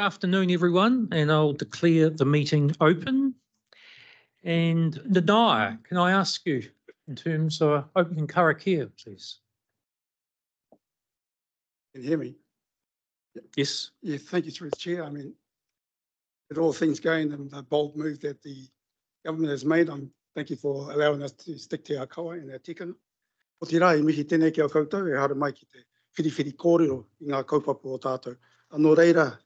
Afternoon, everyone, and I'll declare the meeting open. And Nadia, can I ask you in terms of opening karakia, please? Can you hear me? Yes, Yeah, thank you through the chair. I mean, with all things going and the bold move that the government has made, I'm thank you for allowing us to stick to our kawa and our tikanga. O te rai, mihi tēnei ki o koutou, e hara mai ki te whiriwhiri kōrero i ngā kaupapa o tātou. Anō reira,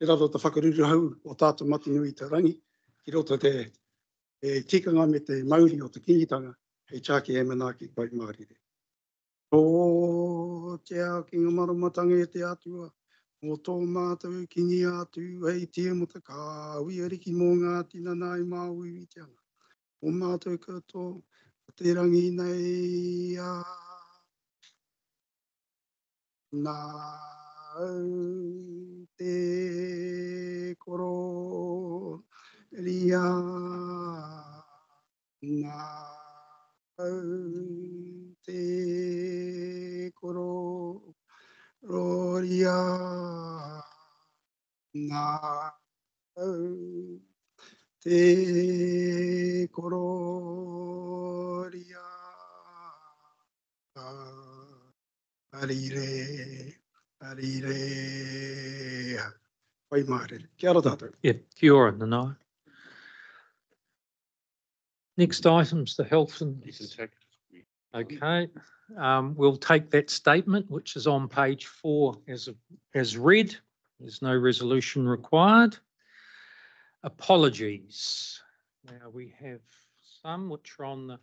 e rado te whakaruru hau o tātou mati nui te rangi, ki roto te e tikanga me te mauri o te kingitanga, hei tāke e manaaki koe maarire. re. Tō te ao ki ngā marumatanga e te atua, o tō mātou ki ngi atu, hei tia mo te kāwi ariki mō ngā tina nai māui i te. O mātou kato, o te rangi nei a Nā te koro ria Nā te koro roria Nā te koro ria Arire, arire. Pai maare. Kia ora tātou. yeah, kia ora, Nadia. Next item's the health and, okay. Um, we'll take that statement, which is on page four as, as read. There's no resolution required. Apologies. Now, we have some which are on the,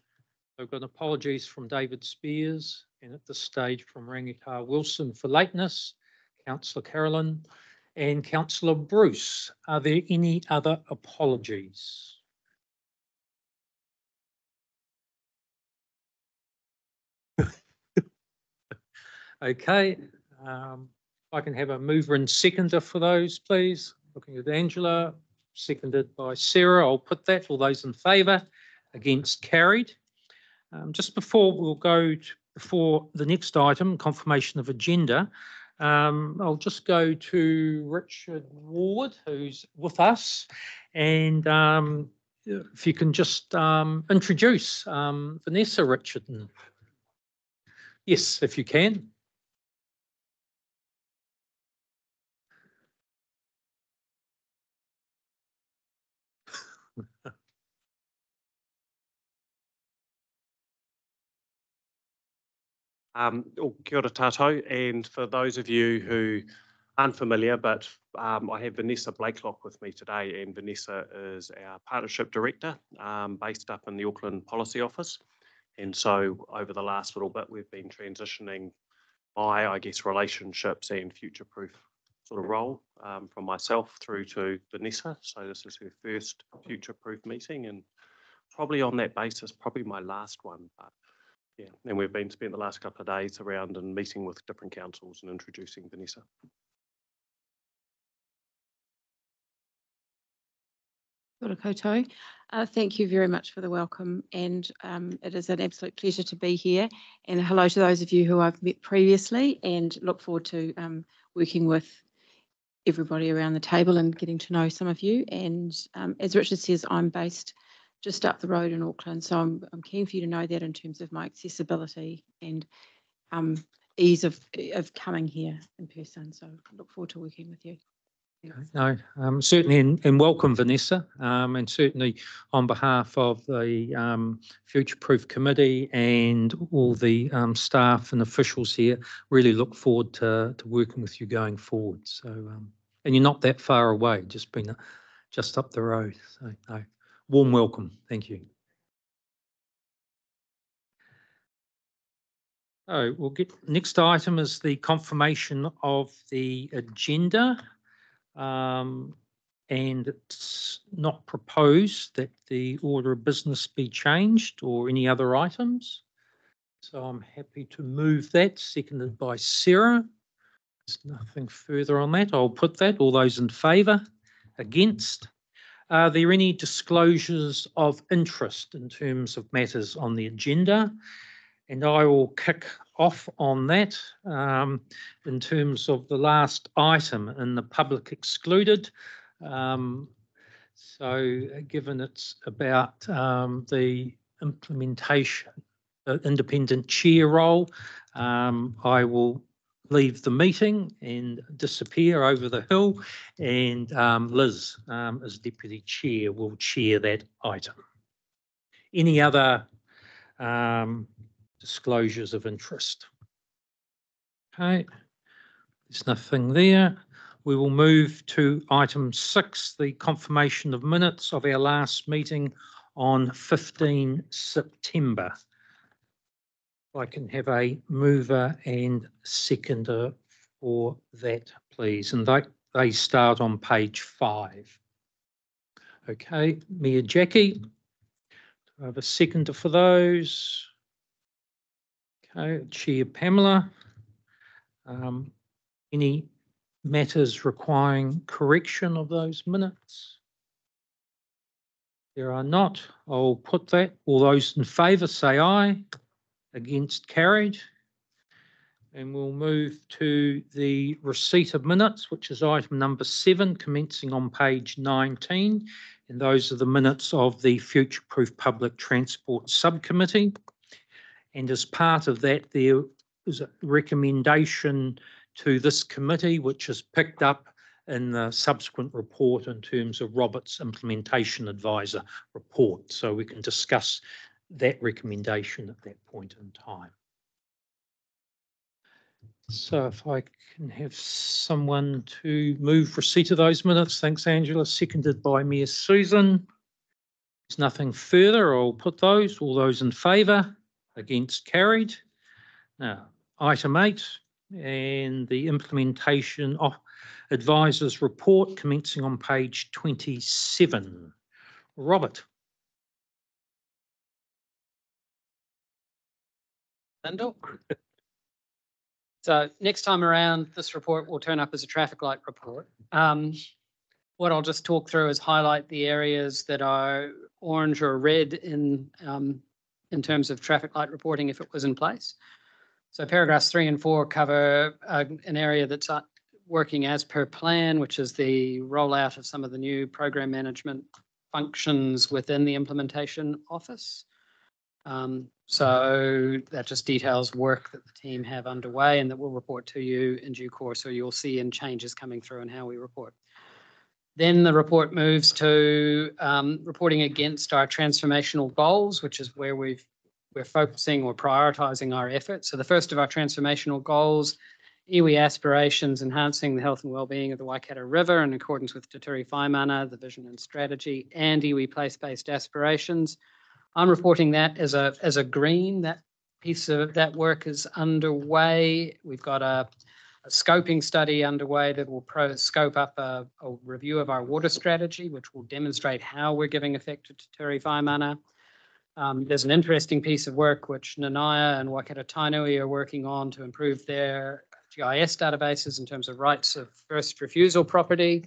I've got apologies from David Spears and at this stage from Rangitar Wilson for lateness, councillor Carolyn and councillor Bruce. Are there any other apologies? Okay, um, I can have a mover and seconder for those, please. Looking at Angela, seconded by Sarah. I'll put that. All those in favour, against carried. Um, just before we'll go to, before the next item, confirmation of agenda, um, I'll just go to Richard Ward, who's with us. And um, if you can just um, introduce um, Vanessa Richardson. Yes, if you can. Um, oh, kia ora tātou, and for those of you who aren't familiar, but um, I have Vanessa Blakelock with me today, and Vanessa is our Partnership Director um, based up in the Auckland Policy Office. And so over the last little bit, we've been transitioning my, I guess, relationships and future-proof sort of role um, from myself through to Vanessa. So this is her first future-proof meeting, and probably on that basis, probably my last one. But yeah, and we've been spent the last couple of days around and meeting with different councils and introducing Vanessa. Kia ora koutou. Uh, Thank you very much for the welcome and um, it is an absolute pleasure to be here. And hello to those of you who I've met previously and look forward to um, working with everybody around the table and getting to know some of you. And um, as Richard says, I'm based just up the road in Auckland, so I'm, I'm keen for you to know that in terms of my accessibility and um, ease of, of coming here in person. So I look forward to working with you. No, um, certainly, and, welcome Vanessa, um, and certainly on behalf of the um, Future Proof Committee and all the um, staff and officials here, really look forward to, to working with you going forward. So, um, and you're not that far away, just been just up the road. So, no, warm welcome. Thank you. Oh, we'll get, next item is the confirmation of the agenda. Um, and it's not proposed that the order of business be changed or any other items. So I'm happy to move that, seconded by Sarah. There's nothing further on that. I'll put that. All those in favour? Against? Are there any disclosures of interest in terms of matters on the agenda? And I will kick off on that um, in terms of the last item in the public excluded. Um, so uh, given it's about um, the implementation, the independent chair role, um, I will leave the meeting and disappear over the hill. And um, Liz, um, as deputy chair, will chair that item. Any other um, disclosures of interest? Okay, there's nothing there. We will move to item six, the confirmation of minutes of our last meeting on 15 September. I can have a mover and seconder for that, please. And they, they start on page five. Okay, Mayor Jackie. Do I have a seconder for those? Okay, Chair Pamela. Um, Any matters requiring correction of those minutes? There are not. I'll put that. All those in favour say aye. Against carried. And we'll move to the receipt of minutes, which is item number seven, commencing on page 19. And those are the minutes of the Future Proof Public Transport Subcommittee. And as part of that, there is a recommendation to this committee, which is picked up in the subsequent report in terms of Robert's Implementation Advisor report. So we can discuss that recommendation at that point in time. So if I can have someone to move receipt of those minutes. Thanks, Angela. Seconded by Mayor Susan. There's nothing further. I'll put those. All those in favour? Against carried. Now, item eight, and the implementation of advisors report commencing on page 27. Robert. So next time around, this report will turn up as a traffic light report. Um, what I'll just talk through is highlight the areas that are orange or red in, um, in terms of traffic light reporting if it was in place. So paragraphs three and four cover uh, an area that's uh, working as per plan, which is the rollout of some of the new program management functions within the implementation office. Um, so that just details work that the team have underway and that we'll report to you in due course, so you'll see in changes coming through and how we report. Then the report moves to um, reporting against our transformational goals, which is where we've we're focusing or prioritizing our efforts. So the first of our transformational goals, iwi aspirations, enhancing the health and well-being of the Waikato River in accordance with Te Ture Whaimana, the vision and strategy, and iwi place-based aspirations. I'm reporting that as a, as a green. That piece of that work is underway. We've got a, a scoping study underway that will pro scope up a, a review of our water strategy, which will demonstrate how we're giving effect to Te Ture Whaimana. Um, there's an interesting piece of work which Nanaya and Waikato Tainui are working on to improve their GIS databases in terms of rights of first refusal property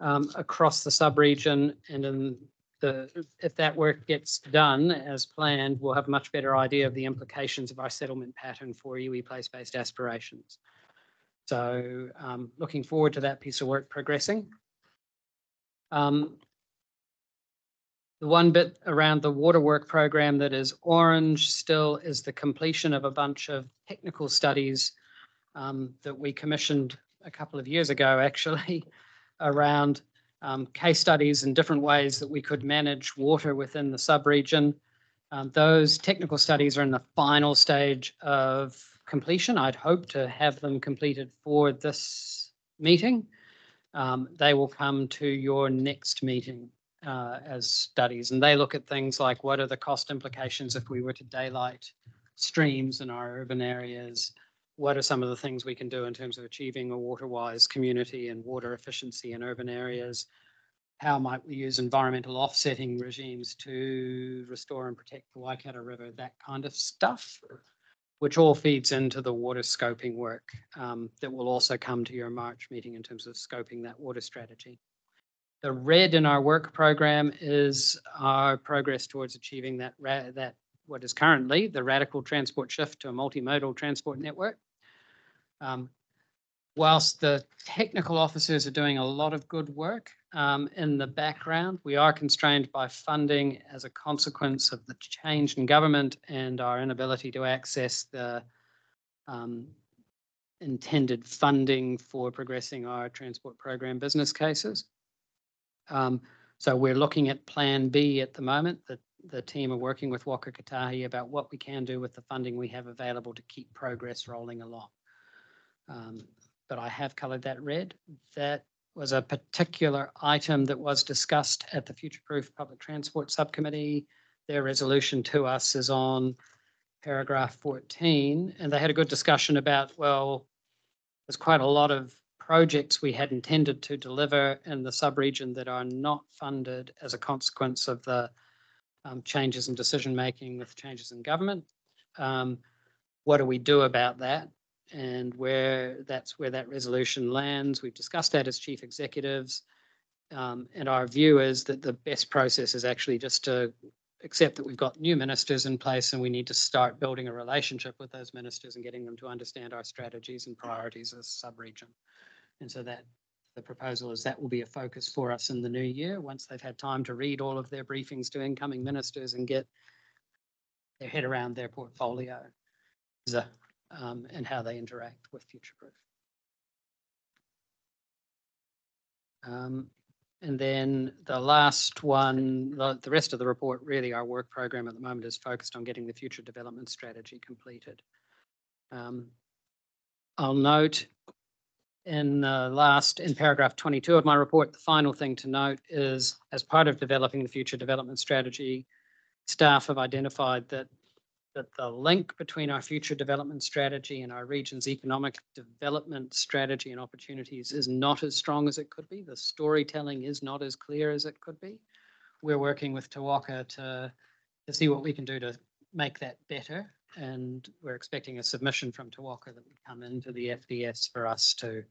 um, across the sub-region. And in the, if that work gets done as planned, we'll have a much better idea of the implications of our settlement pattern for iwi place-based aspirations. So um, looking forward to that piece of work progressing. Um, the one bit around the water work program that is orange still is the completion of a bunch of technical studies um, that we commissioned a couple of years ago, actually, around um, case studies and different ways that we could manage water within the sub-region. Um, those technical studies are in the final stage of completion. I'd hope to have them completed for this meeting. Um, they will come to your next meeting uh, as studies, and they look at things like what are the cost implications if we were to daylight streams in our urban areas? What are some of the things we can do in terms of achieving a water-wise community and water efficiency in urban areas? How might we use environmental offsetting regimes to restore and protect the Waikato River? That kind of stuff, which all feeds into the water scoping work um, that will also come to your March meeting in terms of scoping that water strategy. The red in our work program is our progress towards achieving that, that what is currently the radical transport shift to a multimodal transport network. Um, whilst the technical officers are doing a lot of good work um, in the background, we are constrained by funding as a consequence of the change in government and our inability to access the um, intended funding for progressing our transport program business cases. Um, so we're looking at Plan B at the moment. The, the team are working with Waka Kotahi about what we can do with the funding we have available to keep progress rolling along. Um, but I have coloured that red. That was a particular item that was discussed at the Future Proof Public Transport Subcommittee. Their resolution to us is on paragraph 14, and they had a good discussion about, well, there's quite a lot of projects we had intended to deliver in the sub-region that are not funded as a consequence of the um, changes in decision making with changes in government. Um, what do we do about that? And where that's where that resolution lands. We've discussed that as chief executives. Um, and our view is that the best process is actually just to accept that we've got new ministers in place and we need to start building a relationship with those ministers and getting them to understand our strategies and priorities as a sub-region. And so that the proposal is that will be a focus for us in the new year, once they've had time to read all of their briefings to incoming ministers and get their head around their portfolio um, and how they interact with future proof. Um, and then the last one, the, the rest of the report, really our work program at the moment is focused on getting the future development strategy completed. Um, I'll note in the last, in paragraph 22 of my report, the final thing to note is as part of developing the future development strategy, staff have identified that that the link between our future development strategy and our region's economic development strategy and opportunities is not as strong as it could be. The storytelling is not as clear as it could be. We're working with Te Waka to, to see what we can do to make that better. And we're expecting a submission from Te Waka that would come into the FDS for us to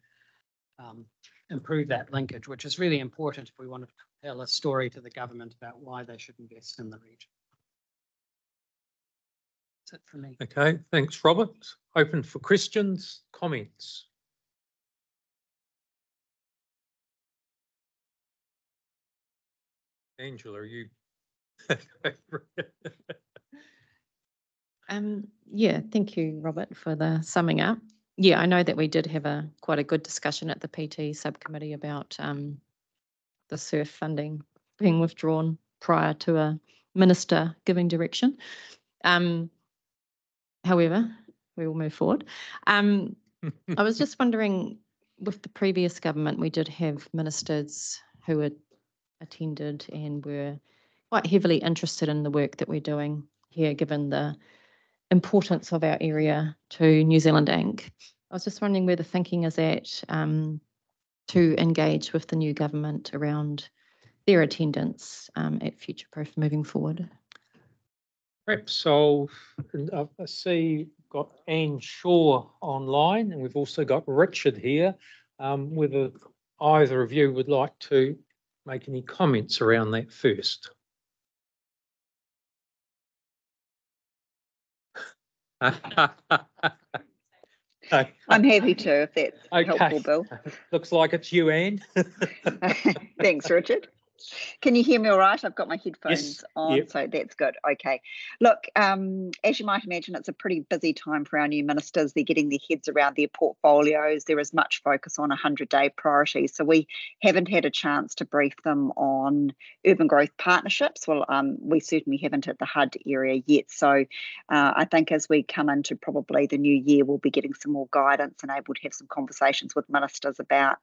um, improve that linkage, which is really important if we want to tell a story to the government about why they should invest in the region. That's it for me. Okay, thanks, Robert. Open for questions, comments. Angela, are you? Um, yeah, thank you, Robert, for the summing up. Yeah, I know that we did have a quite a good discussion at the PT subcommittee about um, the CERF funding being withdrawn prior to a minister giving direction. Um, however, we will move forward. Um, I was just wondering, with the previous government, we did have ministers who had attended and were quite heavily interested in the work that we're doing here, given the importance of our area to New Zealand Inc. I was just wondering where the thinking is at um, to engage with the new government around their attendance um, at Future Proof moving forward. Perhaps I'll, uh, I see got Anne Shaw online and we've also got Richard here. Um, whether either of you would like to make any comments around that first. I'm happy to, if that's Okay. helpful, Bill. Looks like it's you, Anne. Thanks, Richard. Can you hear me all right? I've got my headphones on, yep. so that's good. Okay. Look, um, as you might imagine, it's a pretty busy time for our new ministers. They're getting their heads around their portfolios. There is much focus on 100 day priorities. So we haven't had a chance to brief them on urban growth partnerships. Well, um, we certainly haven't at the HUD area yet. So uh, I think as we come into probably the new year, we'll be getting some more guidance and able to have some conversations with ministers about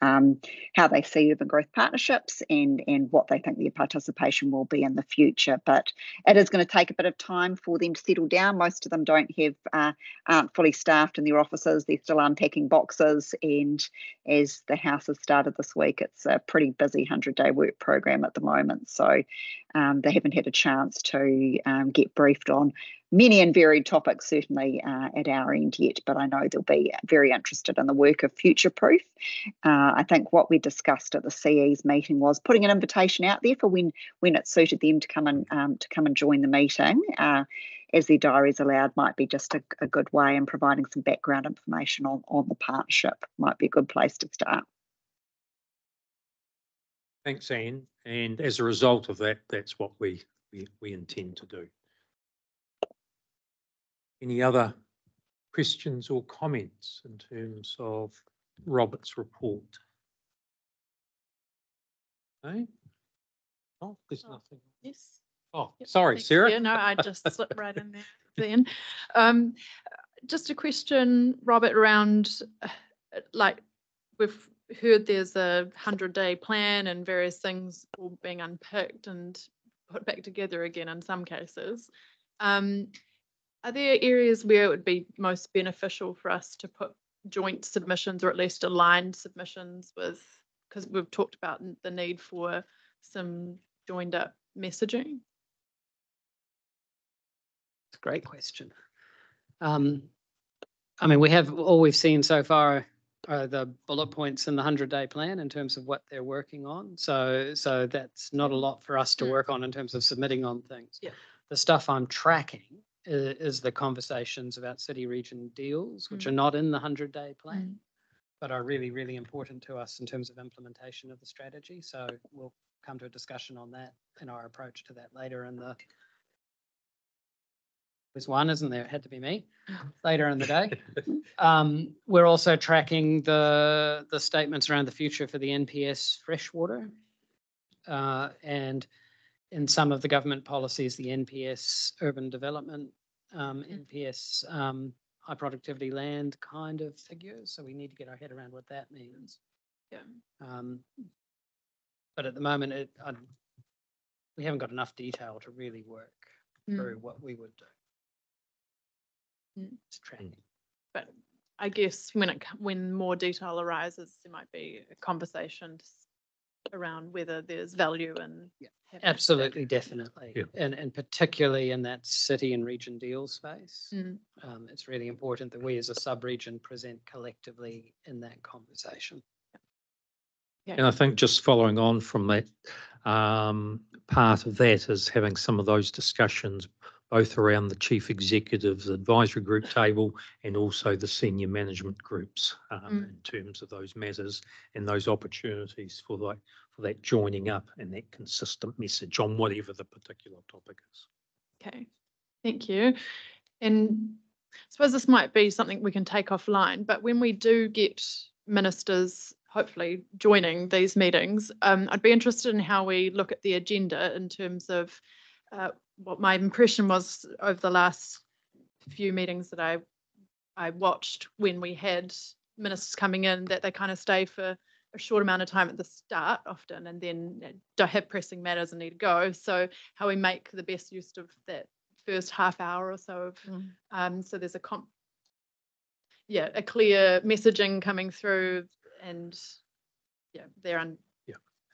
um, how they see urban growth partnerships and and what they think their participation will be in the future. But it is going to take a bit of time for them to settle down. Most of them don't have uh, aren't fully staffed in their offices. They're still unpacking boxes, and as the house has started this week, it's a pretty busy hundred day work program at the moment. So um, they haven't had a chance to um, get briefed on many and varied topics certainly uh, at our end yet, but I know they'll be very interested in the work of Future Proof. Uh, I think what we discussed at the CE's meeting was putting an invitation out there for when when it suited them to come and um, to come and join the meeting. Uh, as their diaries allowed, might be just a, a good way, and providing some background information on, on the partnership might be a good place to start. Thanks, Anne. And as a result of that, that's what we, we, we intend to do. Any other questions or comments in terms of Robert's report? Okay. Oh, there's nothing. Yes. Oh, Yep, sorry, thanks. Sarah. Yeah, no, I just slipped right in there then. Um, just a question, Robert, around, uh, like, we've heard there's a hundred day plan and various things all being unpicked and put back together again in some cases. Um, are there areas where it would be most beneficial for us to put joint submissions or at least aligned submissions with, because we've talked about the need for some joined up messaging? It's a great question. Um, I mean, we have, all we've seen so far are the bullet points in the hundred day plan in terms of what they're working on. So, so that's not a lot for us to Mm. work on in terms of submitting on things. Yeah. The stuff I'm tracking is the conversations about city region deals, which Mm. are not in the hundred day plan, but are really, really important to us in terms of implementation of the strategy. So we'll come to a discussion on that and our approach to that later in the there's one, isn't there? It had to be me later in the day. Um, we're also tracking the, the statements around the future for the NPS freshwater. Uh, and in some of the government policies, the NPS urban development, um, NPS, um, high productivity land kind of figures. So we need to get our head around what that means. Yeah. Um, but at the moment, it, I, we haven't got enough detail to really work Mm. through what we would do. Mm. It's tracking. But I guess when it, when more detail arises, there might be a conversation s- around whether there's value and. Yeah, having that. Absolutely, definitely. Yeah. And, and particularly in that city and region deal space. Mm. Um, it's really important that we as a sub-region present collectively in that conversation. And I think just following on from that, um, part of that is having some of those discussions both around the chief executive's advisory group table and also the senior management groups um, Mm. in terms of those matters and those opportunities for that, for that joining up and that consistent message on whatever the particular topic is. Okay, thank you. And I suppose this might be something we can take offline, but when we do get ministers hopefully joining these meetings, um, I'd be interested in how we look at the agenda in terms of uh, what my impression was over the last few meetings that I I watched when we had ministers coming in that they kind of stay for a short amount of time at the start often and then don't have pressing matters and need to go. So how we make the best use of that first half hour or so of Mm. um so there's a comp yeah a clear messaging coming through and yeah they're on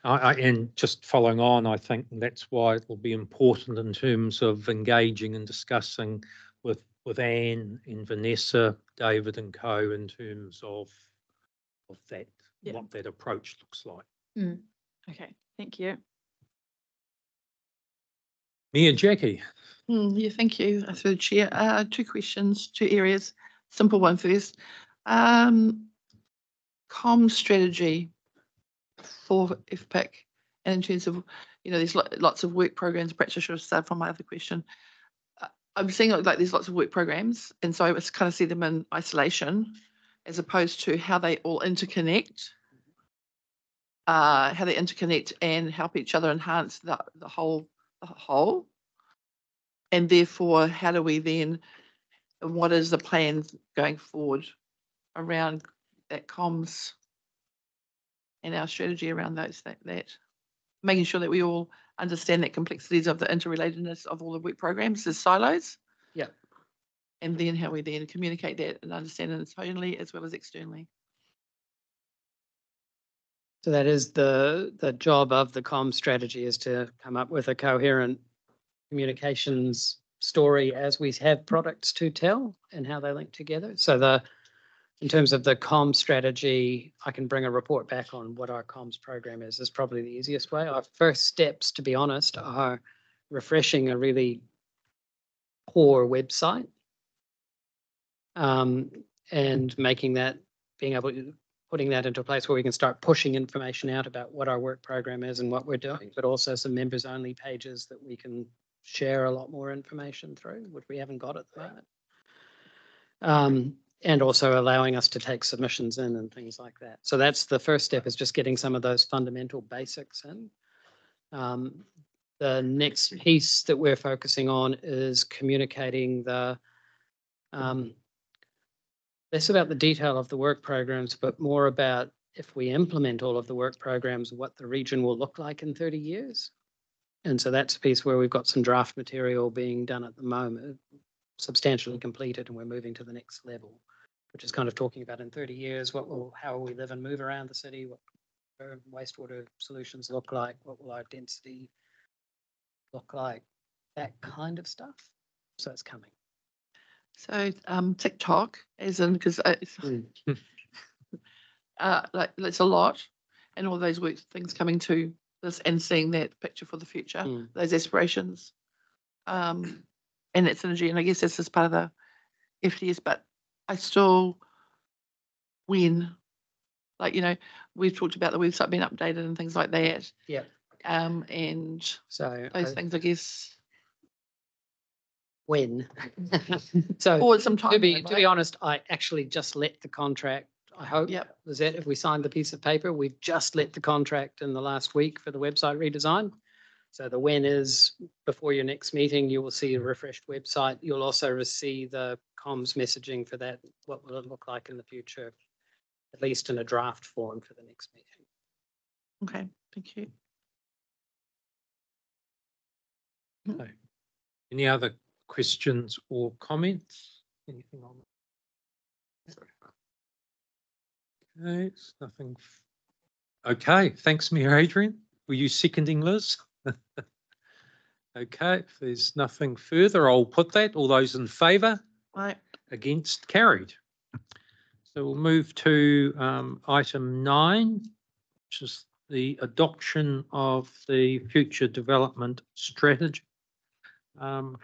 I, I, and just following on, I think that's why it will be important in terms of engaging and discussing with, with Anne and Vanessa, David and co in terms of, of that, Yeah. what that approach looks like. okay thank you Me and Jackie, Mm, Yeah, thank you, through the chair. Uh, Two questions, two areas. Simple one first. Um, Com strategy for FPIC and in terms of, you know, there's lo- lots of work programs. Perhaps I should have started from my other question. Uh, I'm seeing like like there's lots of work programs, and so I was kind of see them in isolation as opposed to how they all interconnect. Uh, how they interconnect and help each other enhance the, the whole, the whole. And therefore, how do we then, what is the plan going forward around that comms? And our strategy around those, that, that, making sure that we all understand that complexities of the interrelatedness of all the work programs as silos. Yep. And then how we then communicate that and understand it internally as well as externally. So that is the, the job of the comm strategy is to come up with a coherent communications story as we have products to tell and how they link together. So the, in terms of the comms strategy, I can bring a report back on what our comms program is, is probably the easiest way. Our first steps, to be honest, are refreshing a really poor website. Um, and making that, being able to, putting that into a place where we can start pushing information out about what our work program is and what we're doing, but also some members only pages that we can share a lot more information through, which we haven't got at the moment. Um, and also allowing us to take submissions in and things like that. So that's the first step is just getting some of those fundamental basics in. Um, the next piece that we're focusing on is communicating the um, less about the detail of the work programs, but more about if we implement all of the work programs, what the region will look like in 30 years. And so that's a piece where we've got some draft material being done at the moment, substantially completed, and we're moving to the next level, which is kind of talking about in 30 years, what will, how will we live and move around the city? What wastewater solutions look like? What will our density look like? That kind of stuff. So it's coming. So um, TikTok, is in because it's uh, like it's a lot, and all those work things coming to this and seeing that picture for the future, Mm. those aspirations, um, and that synergy. And I guess this is part of the FDS, but I still when, like you know, we've talked about the website being updated and things like that. Yeah. Um, and So those I- things, I guess, when? So or some time. to be, to be honest, I actually just let the contract, I hope. Yep. Was that if we signed the piece of paper, we've just let the contract in the last week for the website redesign. So the when is before your next meeting, you will see a refreshed website. You'll also receive the comms messaging for that. What will it look like in the future? At least in a draft form for the next meeting. Okay, thank you. Any other questions or comments? Anything on? that? Okay, it's nothing. Okay, thanks, Mayor Adrian. Were you seconding Liz? Okay, if there's nothing further, I'll put that. All those in favour? Right. Against, carried. So we'll move to um, item nine, which is the adoption of the future development strategy. Um,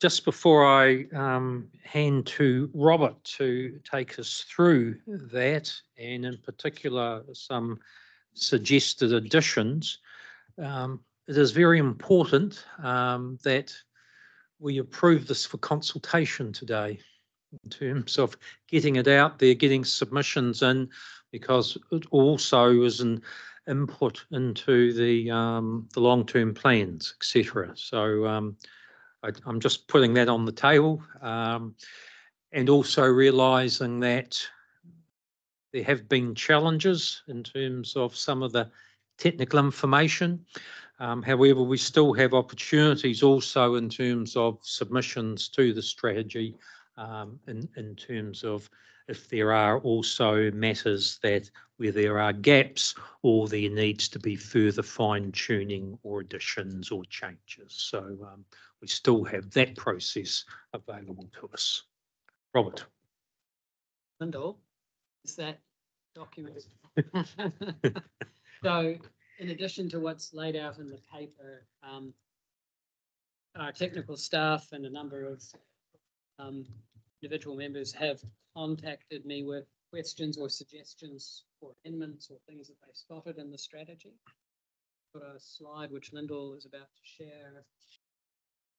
Just before I um, hand to Robert to take us through that, and in particular, some suggested additions, um, it is very important um, that we approve this for consultation today in terms of getting it out there, getting submissions in, because it also is an input into the um, the long-term plans, etc. So um, I, I'm just putting that on the table, um, and also realising that there have been challenges in terms of some of the technical information. Um, however, we still have opportunities also in terms of submissions to the strategy um, in, in terms of if there are also matters that where there are gaps or there needs to be further fine tuning or additions or changes. So um, we still have that process available to us. Robert. Lyndall, is that document? So in addition to what's laid out in the paper, um, our technical staff and a number of um, individual members have contacted me with questions or suggestions for amendments or things that they spotted in the strategy. Got a slide which Lyndall is about to share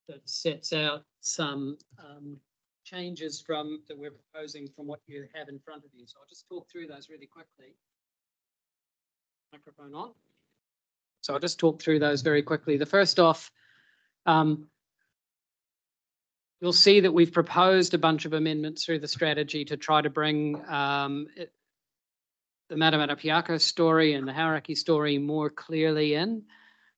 that sets out some um, changes from, that we're proposing from what you have in front of you. So I'll just talk through those really quickly. Microphone on. So I'll just talk through those very quickly. The first off, um, you'll see that we've proposed a bunch of amendments through the strategy to try to bring um, it- the Matamata Piako story and the Hauraki story more clearly in.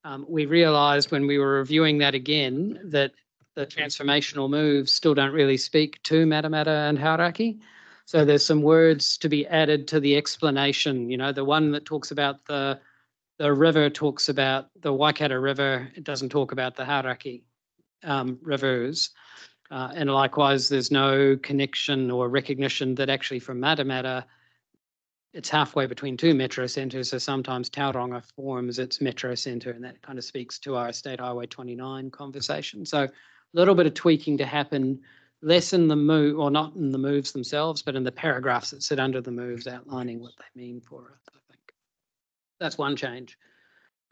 Um, we realized when we were reviewing that again, that the transformational moves still don't really speak to Matamata and Hauraki. So there's some words to be added to the explanation, you know, the one that talks about the, the river talks about the Waikato River, it doesn't talk about the Hauraki um, rivers. Uh, and likewise, there's no connection or recognition that actually from Matamata, it's halfway between two metro centres, so sometimes Tauranga forms its metro centre, and that kind of speaks to our State Highway 29 conversation. So a little bit of tweaking to happen, less in the move, or not in the moves themselves, but in the paragraphs that sit under the moves outlining what they mean for us, I think. That's one change.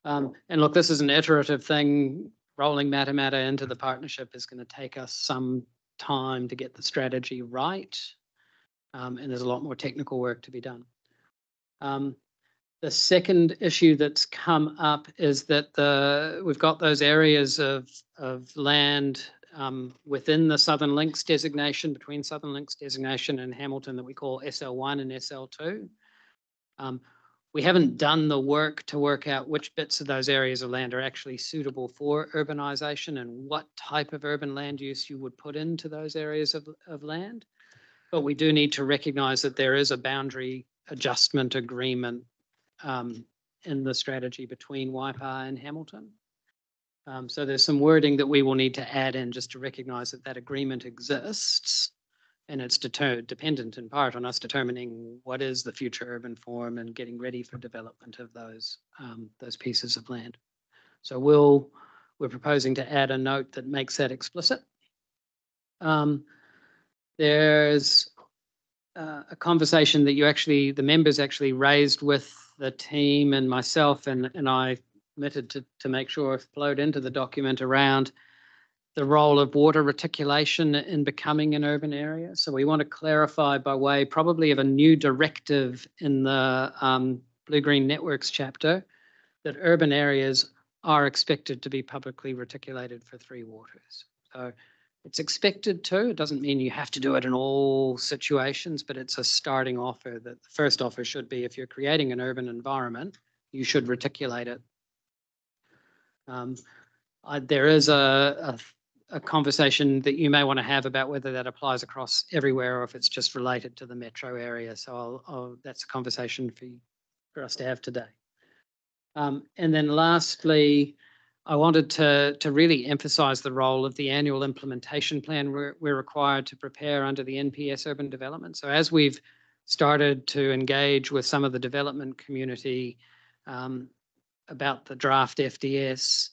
Um, and look, this is an iterative thing. Rolling Matamata into the partnership is going to take us some time to get the strategy right. Um, and there's a lot more technical work to be done. Um, the second issue that's come up is that the we've got those areas of of land um, within the Southern Links designation, between Southern Links designation and Hamilton that we call SL1 and SL2. Um, we haven't done the work to work out which bits of those areas of land are actually suitable for urbanization and what type of urban land use you would put into those areas of, of land. But we do need to recognize that there is a boundary adjustment agreement um, in the strategy between Waipa and Hamilton. Um, so there's some wording that we will need to add in just to recognize that that agreement exists. And it's dependent in part on us determining what is the future urban form and getting ready for development of those, um, those pieces of land. So we'll, we're proposing to add a note that makes that explicit. Um, there's uh, a conversation that you actually, the members actually raised with the team and myself, and, and I committed to, to make sure it flowed into the document around the role of water reticulation in becoming an urban area. So we want to clarify by way probably of a new directive in the um, Blue Green Networks chapter that urban areas are expected to be publicly reticulated for three waters. So it's expected to. It doesn't mean you have to do it in all situations, but it's a starting offer that the first offer should be if you're creating an urban environment, you should reticulate it. Um, I, there is a, a, a conversation that you may want to have about whether that applies across everywhere or if it's just related to the metro area. So I'll, I'll, that's a conversation for, for us to have today. Um, and then lastly, I wanted to, to really emphasize the role of the annual implementation plan we're, we're required to prepare under the NPS urban development. So as we've started to engage with some of the development community um, about the draft FDS,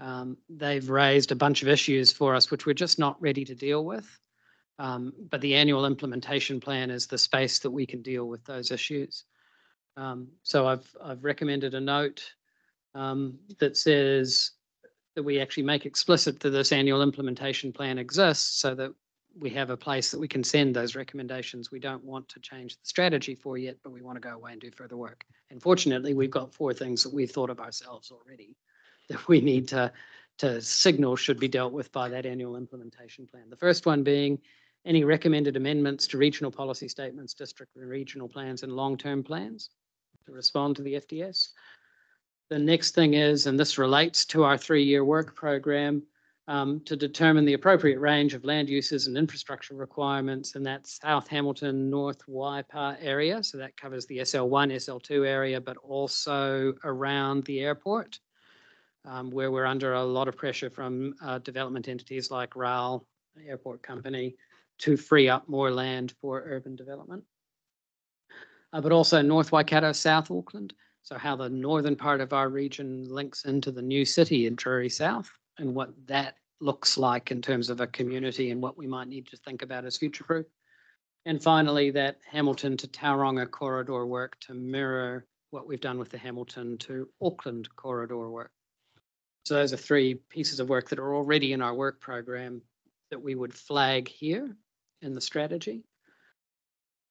um, they've raised a bunch of issues for us which we're just not ready to deal with. Um, but the annual implementation plan is the space that we can deal with those issues. Um, so I've I've recommended a note um, that says that we actually make explicit that this annual implementation plan exists so that we have a place that we can send those recommendations. We don't want to change the strategy for yet, but we want to go away and do further work. And fortunately, we've got four things that we've thought of ourselves already that we need to, to signal should be dealt with by that annual implementation plan. The first one being any recommended amendments to regional policy statements, district and regional plans and long-term plans to respond to the FDS. The next thing is, and this relates to our three-year work program, um, to determine the appropriate range of land uses and infrastructure requirements in that South Hamilton, North Waipa area. So that covers the SL1, SL2 area, but also around the airport, um, where we're under a lot of pressure from uh, development entities like RAL, Airport Company, to free up more land for urban development. Uh, but also North Waikato, South Auckland. So how the northern part of our region links into the new city in Drury South and what that looks like in terms of a community and what we might need to think about as future proof. And finally, that Hamilton to Tauranga corridor work to mirror what we've done with the Hamilton to Auckland corridor work. So those are three pieces of work that are already in our work program that we would flag here in the strategy.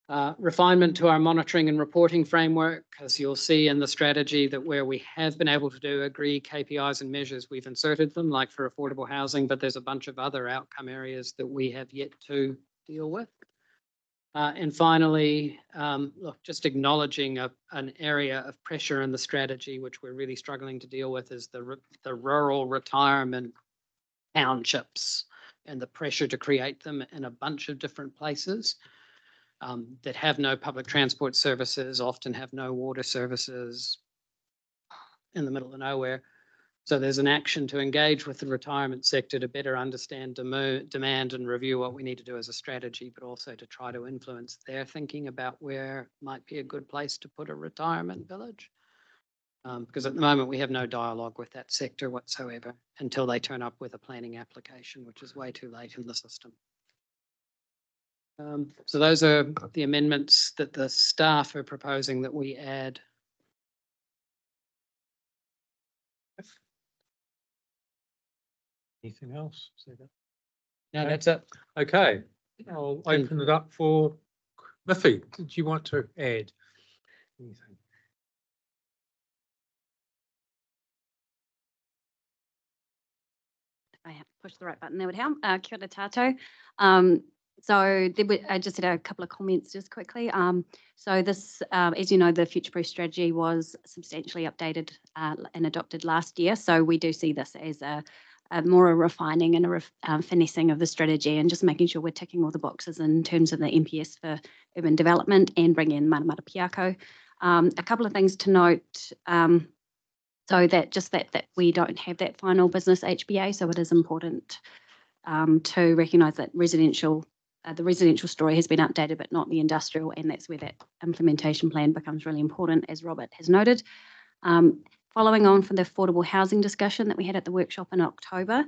Uh, refinement to our monitoring and reporting framework, as you'll see in the strategy that where we have been able to do agree KPIs and measures, we've inserted them like for affordable housing, but there's a bunch of other outcome areas that we have yet to deal with. Uh, and finally, um, look, just acknowledging a, an area of pressure in the strategy, which we're really struggling to deal with, is the, the rural retirement townships and the pressure to create them in a bunch of different places um, that have no public transport services, often have no water services in the middle of nowhere. So there's an action to engage with the retirement sector to better understand demo, demand and review what we need to do as a strategy, but also to try to influence their thinking about where might be a good place to put a retirement village. Um, because at the moment, we have no dialogue with that sector whatsoever until they turn up with a planning application, which is way too late in the system. Um, so those are the amendments that the staff are proposing that we add. Anything else? That. No, Okay. that's it. Okay, I'll open it up for Miffy. Did you want to add anything? I have to push the right button, that would help. Uh, kia ora tātou. Um, so were, I just had a couple of comments just quickly. Um, so this, um, as you know, the future proof strategy was substantially updated uh, and adopted last year. So we do see this as a, a more a refining and a ref, um, finessing of the strategy and just making sure we're ticking all the boxes in terms of the NPS for urban development and bringing in Matamata Piako. Um, a couple of things to note. Um, so that just that that we don't have that final business HBA, so it is important um, to recognise that residential, uh, the residential story has been updated, but not the industrial, and that's where that implementation plan becomes really important, as Robert has noted. Um, following on from the affordable housing discussion that we had at the workshop in October,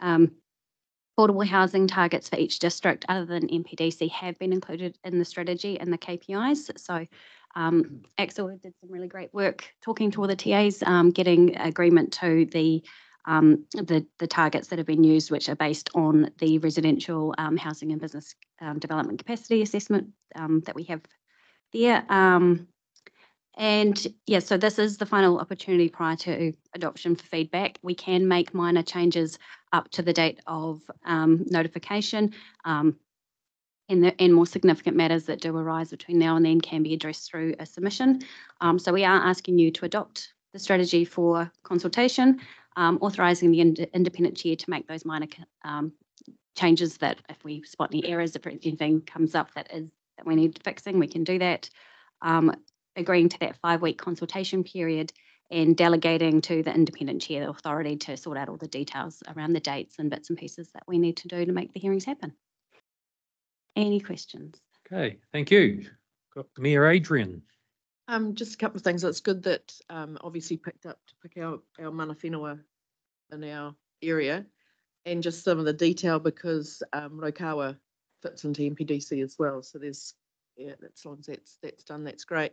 um, affordable housing targets for each district, other than MPDC, have been included in the strategy and the KPIs. So um, Axel did some really great work talking to all the TAs, um, getting agreement to the um, the the targets that have been used, which are based on the residential um, housing and business um, development capacity assessment um, that we have there. Um, and yeah, so this is the final opportunity prior to adoption for feedback. We can make minor changes up to the date of um, notification. And, the, and more significant matters that do arise between now and then can be addressed through a submission. Um, so we are asking you to adopt the strategy for consultation, um, authorising the ind- independent chair to make those minor um, changes that if we spot any errors, if anything comes up that is that we need fixing, we can do that. Um, agreeing to that five-week consultation period and delegating to the independent chair the authority to sort out all the details around the dates and bits and pieces that we need to do to make the hearings happen. Any questions? Okay, thank you. Got Mayor Adrian. Um, just a couple of things. It's good that, um, obviously picked up to pick our, our mana whenua in our area. And just some of the detail because, um, Raukawa fits into MPDC as well. So there's, yeah, as long as that's, that's done, that's great.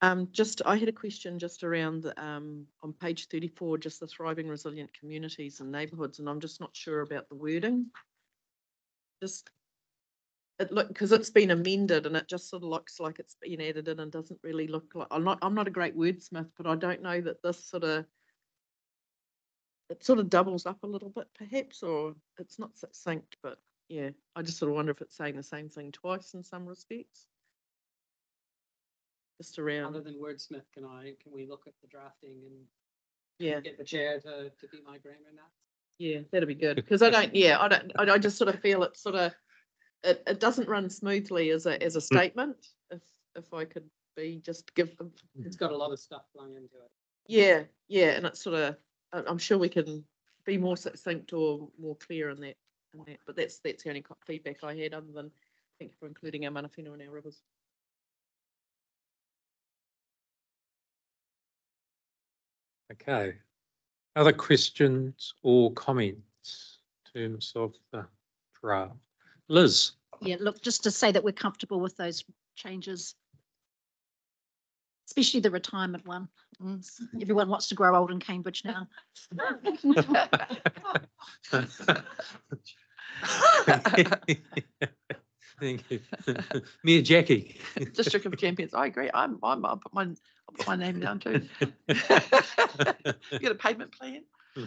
Um, just, I had a question just around, um, on page thirty-four, just the thriving resilient communities and neighbourhoods, and I'm just not sure about the wording. Just it look, because it's been amended and it just sort of looks like it's been added in and doesn't really look like, I'm not, I'm not a great wordsmith, but I don't know that this sort of it sort of doubles up a little bit perhaps, or it's not succinct, but yeah, I just sort of wonder if it's saying the same thing twice in some respects. Just around, Other than wordsmith, can I, can we look at the drafting and yeah, get the chair to, to be my grammar now? yeah, that'd be good, because I don't, yeah, I don't, I, I just sort of feel it's sort of, it, it doesn't run smoothly as a, as a mm. statement, if, if I could be, just give, It's got a lot of stuff flung into it. Yeah, yeah, and it's sort of, I'm sure we can be more succinct or more clear on that, in that, but that's, that's the only feedback I had, other than, thank you for including our mana whenua and our rivers. Okay. Other questions or comments in terms of the draft? Liz? Yeah, look, just to say that we're comfortable with those changes. Especially the retirement one. Mm, Everyone wants to grow old in Cambridge now. Thank you. Mayor Jackie. District of Champions, I agree, I'm, I'm, I'll put my, I'll put my name down too. Get a payment plan. Hmm.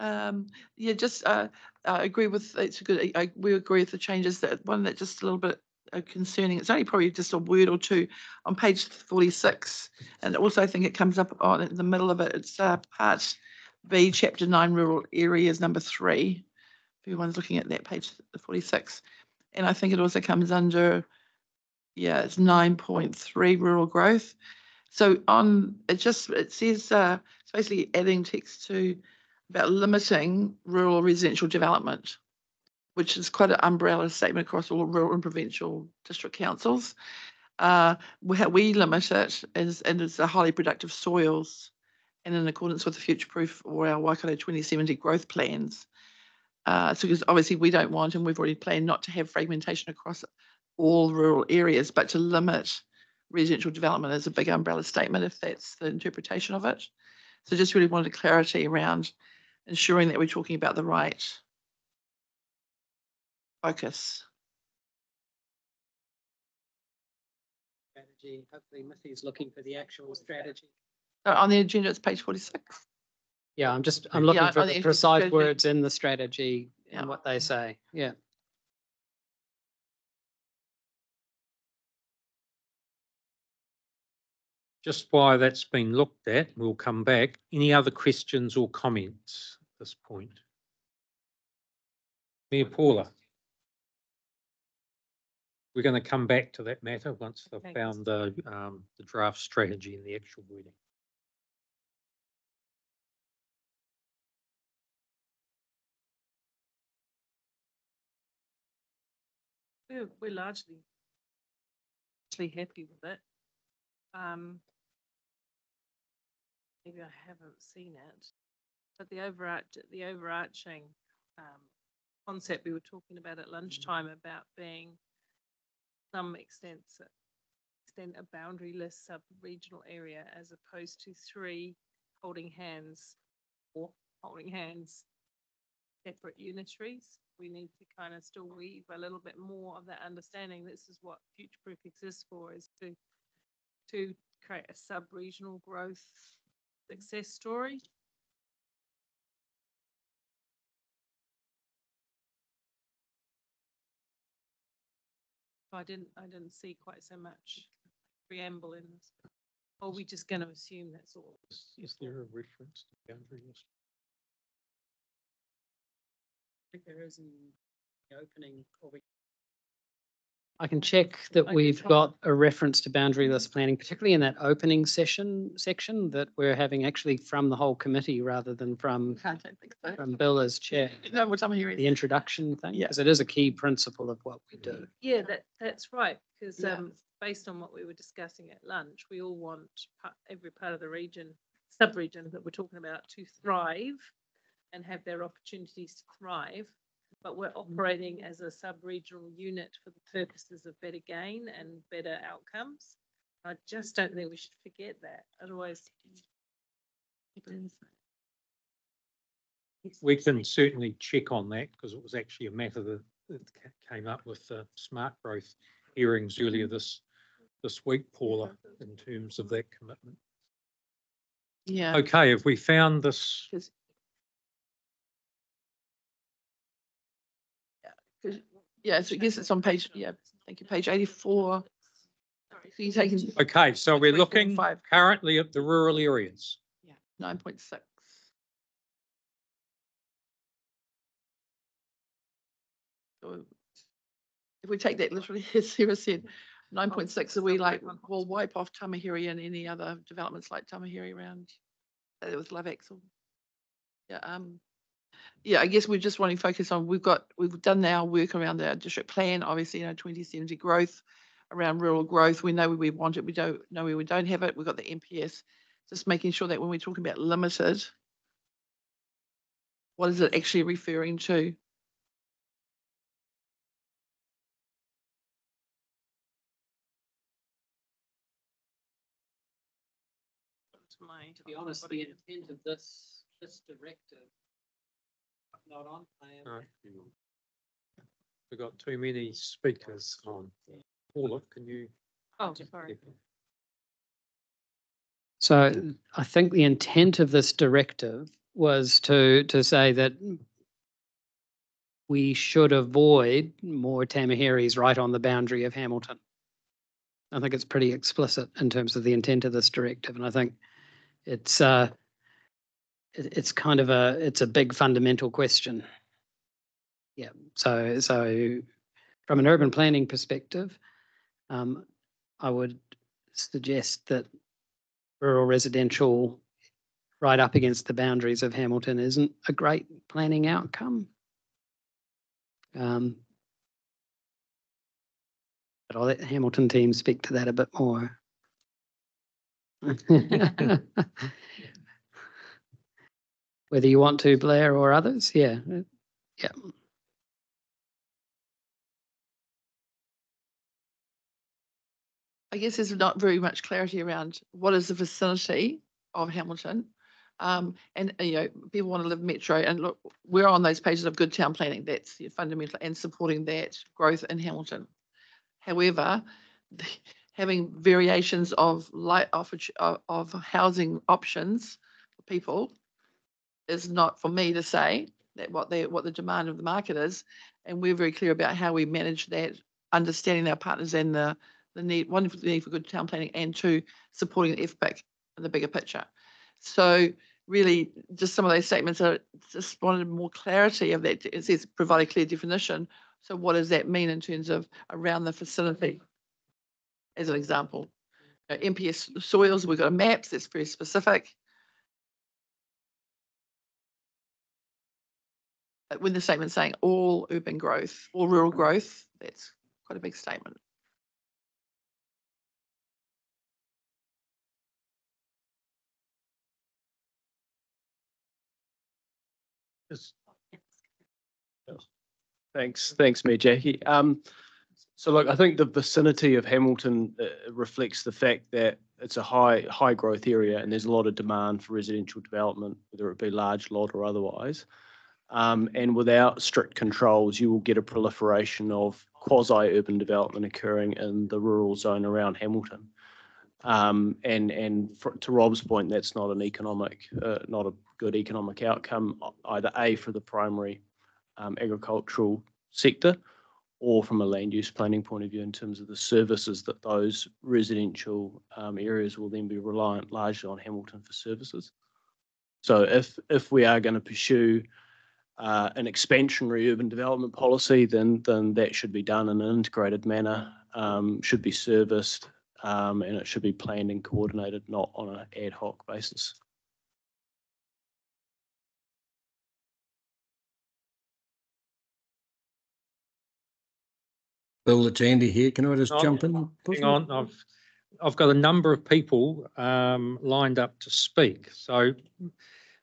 Um, yeah, just, uh, I agree with, it's a good, I, we agree with the changes, that one that just a little bit concerning, it's only probably just a word or two on page forty-six. And also I think it comes up on, in the middle of it, it's, uh, part B, chapter nine, rural areas, number three. If everyone's looking at that page forty-six. And I think it also comes under, yeah, it's nine point three rural growth. So on, it just, it says, uh, it's basically adding text to about limiting rural residential development, which is quite an umbrella statement across all rural and provincial district councils. Uh, we, we limit it is, and it's the highly productive soils and in accordance with the future proof or our Waikato twenty seventy growth plans. Uh, so because obviously we don't want, and we've already planned not to have fragmentation across all rural areas, but to limit residential development as a big umbrella statement, if that's the interpretation of it. So just really wanted clarity around ensuring that we're talking about the right focus. Strategy, hopefully Mithy's looking for the actual strategy. So on the agenda, it's page forty-six. Yeah, I'm just, I'm Yeah, looking on for the the precise strategy. words in the strategy Yeah. and what they say. Yeah. Just while that's been looked at, we'll come back. Any other questions or comments at this point? Mayor Paula. We're going to come back to that matter once they've Thanks. found the, um, the draft strategy and the actual wording. We're, we're largely, largely happy with it. Um, maybe I haven't seen it, but the overarch, the overarching, um, concept we were talking about at lunchtime about being some extent, extent a boundaryless sub-regional area as opposed to three holding hands or holding hands separate unitaries. We need to kind of still weave a little bit more of that understanding. This is what future proof exists for, is to to create a sub-regional growth success story. I didn't, I didn't see quite so much preamble in this. Or are we just going to assume that's all? Is- Is there a reference to boundary list? I think there is in the opening. or we- I can check that I we've got a reference to boundaryless planning, particularly in that opening session, section that we're having actually from the whole committee rather than from, I don't think so. from Bill as chair. No, what I'm hearing. The introduction thing, Yeah. because it is a key principle of what we do. Yeah, that, that's right, because Yeah. um, based on what we were discussing at lunch, we all want pa- every part of the region, sub-region that we're talking about to thrive and have their opportunities to thrive. But we're mm-hmm. operating as a sub-regional unit for the purposes of better gain and better outcomes. I just don't think we should forget that, otherwise. We can certainly check on that because it was actually a matter that, that came up with the smart growth hearings earlier mm-hmm. this, this week, Paula, in terms of that commitment. Yeah. Okay, have we found this? 'cause- Yeah, so I guess it's on page, yeah, thank you, page eighty-four. So you're taking Okay, so we're looking five. currently at the rural areas. Yeah, nine point six. So if we take that literally, as Sarah said, nine point six, are we like, we'll wipe off Tamahere and any other developments like Tamahere around, uh, with Love Axel? Yeah, um, yeah, I guess we're just wanting to focus on, we've got, we've done our work around our district plan, obviously, you know, twenty seventy growth, around rural growth, we know where we want it, we don't know where we don't have it, we've got the NPS. Just making sure that when we're talking about limited, what is it actually referring to? to To be honest, the intent of this, this directive, not on plan. No. We've got too many speakers on. Paula, can you? Oh, sorry. So I think the intent of this directive was to, to say that we should avoid more Tameheres right on the boundary of Hamilton. I think it's pretty explicit in terms of the intent of this directive, and I think it's, uh, it, it's kind of a, it's a big fundamental question. Yeah, so, so from an urban planning perspective, um, I would suggest that rural residential right up against the boundaries of Hamilton isn't a great planning outcome. Um, but I'll let the Hamilton team speak to that a bit more. Whether you want to, Blair, or others, yeah, uh, yeah. I guess there's not very much clarity around what is the vicinity of Hamilton. Um, and, you know, people want to live metro and look, we're on those pages of good town planning. That's fundamental and supporting that growth in Hamilton. However, having variations of light of, of housing options for people is not for me to say that what they, what the demand of the market is. And we're very clear about how we manage that, understanding our partners and the, the need, one, the need for good town planning and two, supporting the FPIC in the bigger picture. So really, just some of those statements are just wanted more clarity of that. It says provide a clear definition. So what does that mean in terms of around the facility? As an example, Uh, NPS soils, we've got a map that's very specific. But When the statement saying all urban growth, or rural growth, that's quite a big statement. Yes. Thanks, thanks, Mayor Jackie. Um, so look, I think the vicinity of Hamilton uh, reflects the fact that it's a high, high growth area and there's a lot of demand for residential development, whether it be large lot or otherwise. Um, and without strict controls, you will get a proliferation of quasi-urban development occurring in the rural zone around Hamilton. Um, and, and for, to Rob's point, that's not an economic, uh, not a good economic outcome, either A, for the primary um, agricultural sector or from a land use planning point of view in terms of the services that those residential um, areas will then be reliant largely on Hamilton for services. So if, if we are going to pursue uh, an expansionary urban development policy, then, then that should be done in an integrated manner, um, should be serviced, um, and it should be planned and coordinated, not on an ad hoc basis. Bill, it's Andy here. Can I just Oh, jump in? Hang on, I've, I've got a number of people um, lined up to speak. So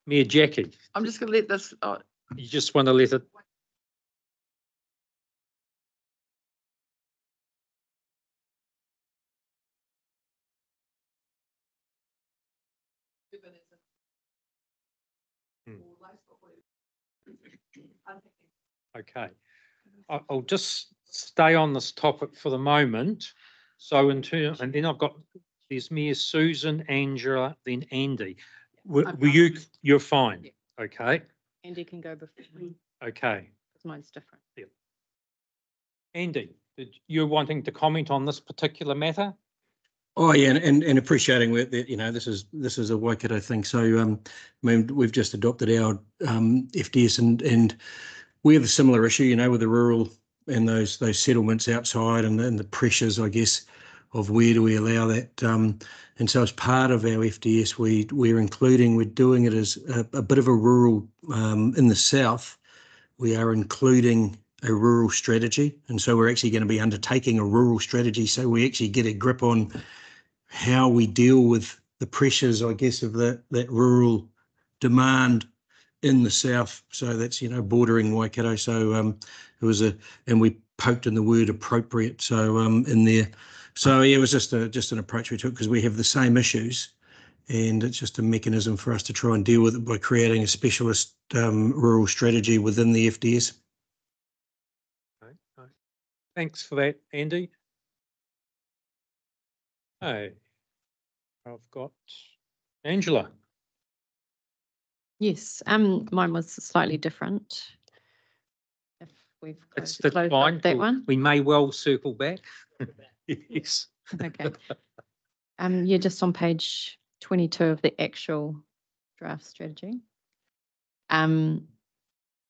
Mayor Jackie, I'm just gonna let this, uh, you just want to let it, Hmm. okay. I- I'll just stay on this topic for the moment. So in turn, and then I've got, there's Mayor Susan, Angela, then Andy. Were I'm were you, you're fine? Okay, Andy can go before me, okay. because mine's different. Yeah, Andy, did you wanting to comment on this particular matter? Oh, yeah, and- and, and appreciating that, that, you know, this is, this is a Waikato thing. So, um, I mean, we've just adopted our, um, FDS and, and we have a similar issue, you know, with the rural and those, those settlements outside and then the pressures, I guess, of where do we allow that? Um, and so as part of our FDS, we, we're including, we're doing it as a, a bit of a rural, um, in the south. We are including a rural strategy. And so we're actually going to be undertaking a rural strategy. So we actually get a grip on how we deal with the pressures, I guess, of that, that rural demand in the south. So that's, you know, bordering Waikato. So um, it was a, and we poked in the word appropriate. So um, in there. So yeah, it was just a, just an approach we took because we have the same issues. And it's just a mechanism for us to try and deal with it by creating a specialist um, rural strategy within the FDS. Okay, okay. Thanks for that, Andy. Hey, I've got Angela. Yes, um, mine was slightly different. If we've closed that's closed fine. that We'll- one, We may well circle back. Yes. okay. Um, you're just on page twenty-two of the actual draft strategy. Um,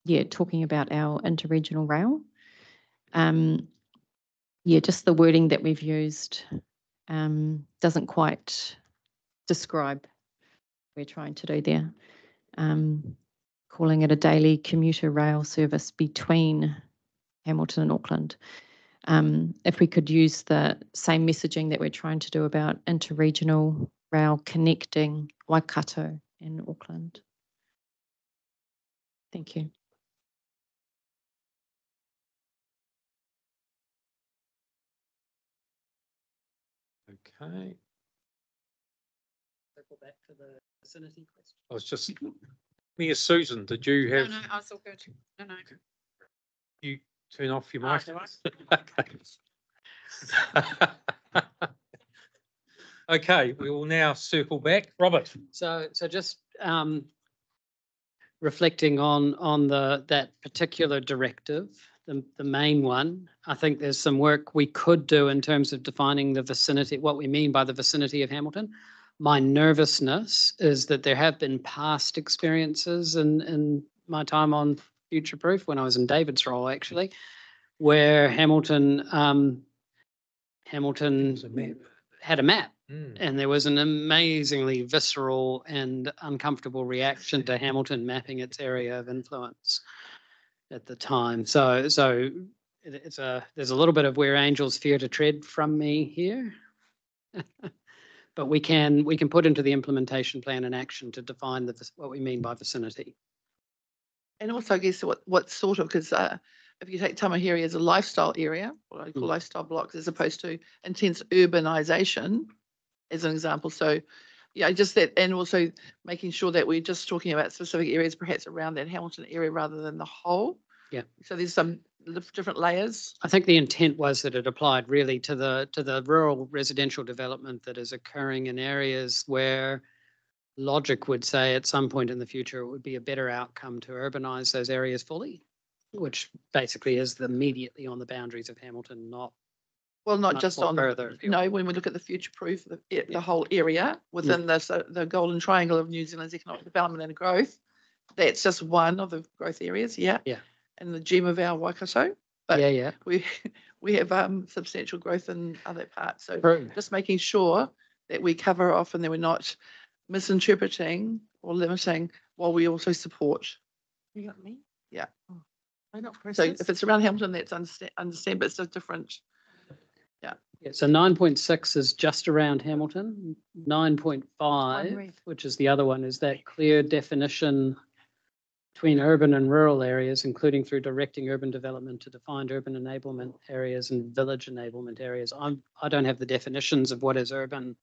yeah, talking about our interregional rail. Um, yeah, just the wording that we've used um, doesn't quite describe we're trying to do there. Um, calling it a daily commuter rail service between Hamilton and Auckland. Um, if we could use the same messaging that we're trying to do about interregional rail connecting Waikato and Auckland. Thank you. Okay, Circle back to the vicinity question. I was just, me as Susan, did you have? No, no, I was all good. No, no. you turn off your Oh, mic? Okay. Okay, we will now circle back. Robert? So, so just um, reflecting on, on the, that particular directive, the, the main one, I think there's some work we could do in terms of defining the vicinity, what we mean by the vicinity of Hamilton. My nervousness is that there have been past experiences in, in my time on Future Proof, when I was in David's role, actually, where Hamilton, um, Hamilton a had a map Mm, and there was an amazingly visceral and uncomfortable reaction to Hamilton mapping its area of influence at the time. So, so it- it's a there's a little bit of where angels fear to tread from me here. but we can we can put into the implementation plan an action to define the what we mean by vicinity. And also, I guess what, what sort of, because uh, if you take Tamahere as a lifestyle area, what I call Mm. lifestyle blocks, as opposed to intense urbanization, as an example. So, yeah, just that, and also making sure that we're just talking about specific areas, perhaps around that Hamilton area rather than the whole. Yeah. So there's some different layers. I think the intent was that it applied really to the, to the rural residential development that is occurring in areas where logic would say at some point in the future, it would be a better outcome to urbanize those areas fully, which basically is the immediately on the boundaries of Hamilton, not Well, not Much just on, further afield. no, when we look at the future proof, the, Yeah. the whole area within the, so the golden triangle of New Zealand's economic development and growth. That's just one of the growth areas, yeah. Yeah. And the gem of our Waikato, But- Yeah, yeah. we, we have um substantial growth in other parts. So True. just making sure that we cover off and that we're not misinterpreting or limiting while we also support. You got me? Yeah. Oh, I got So if it's around Hamilton, that's understand, understand, but it's a different. Yeah, so nine point six is just around Hamilton. Nine point five, red. which is the other one, is that clear definition between urban and rural areas, including through directing urban development to defined urban enablement areas and village enablement areas. I'm, I don't have the definitions of what is urban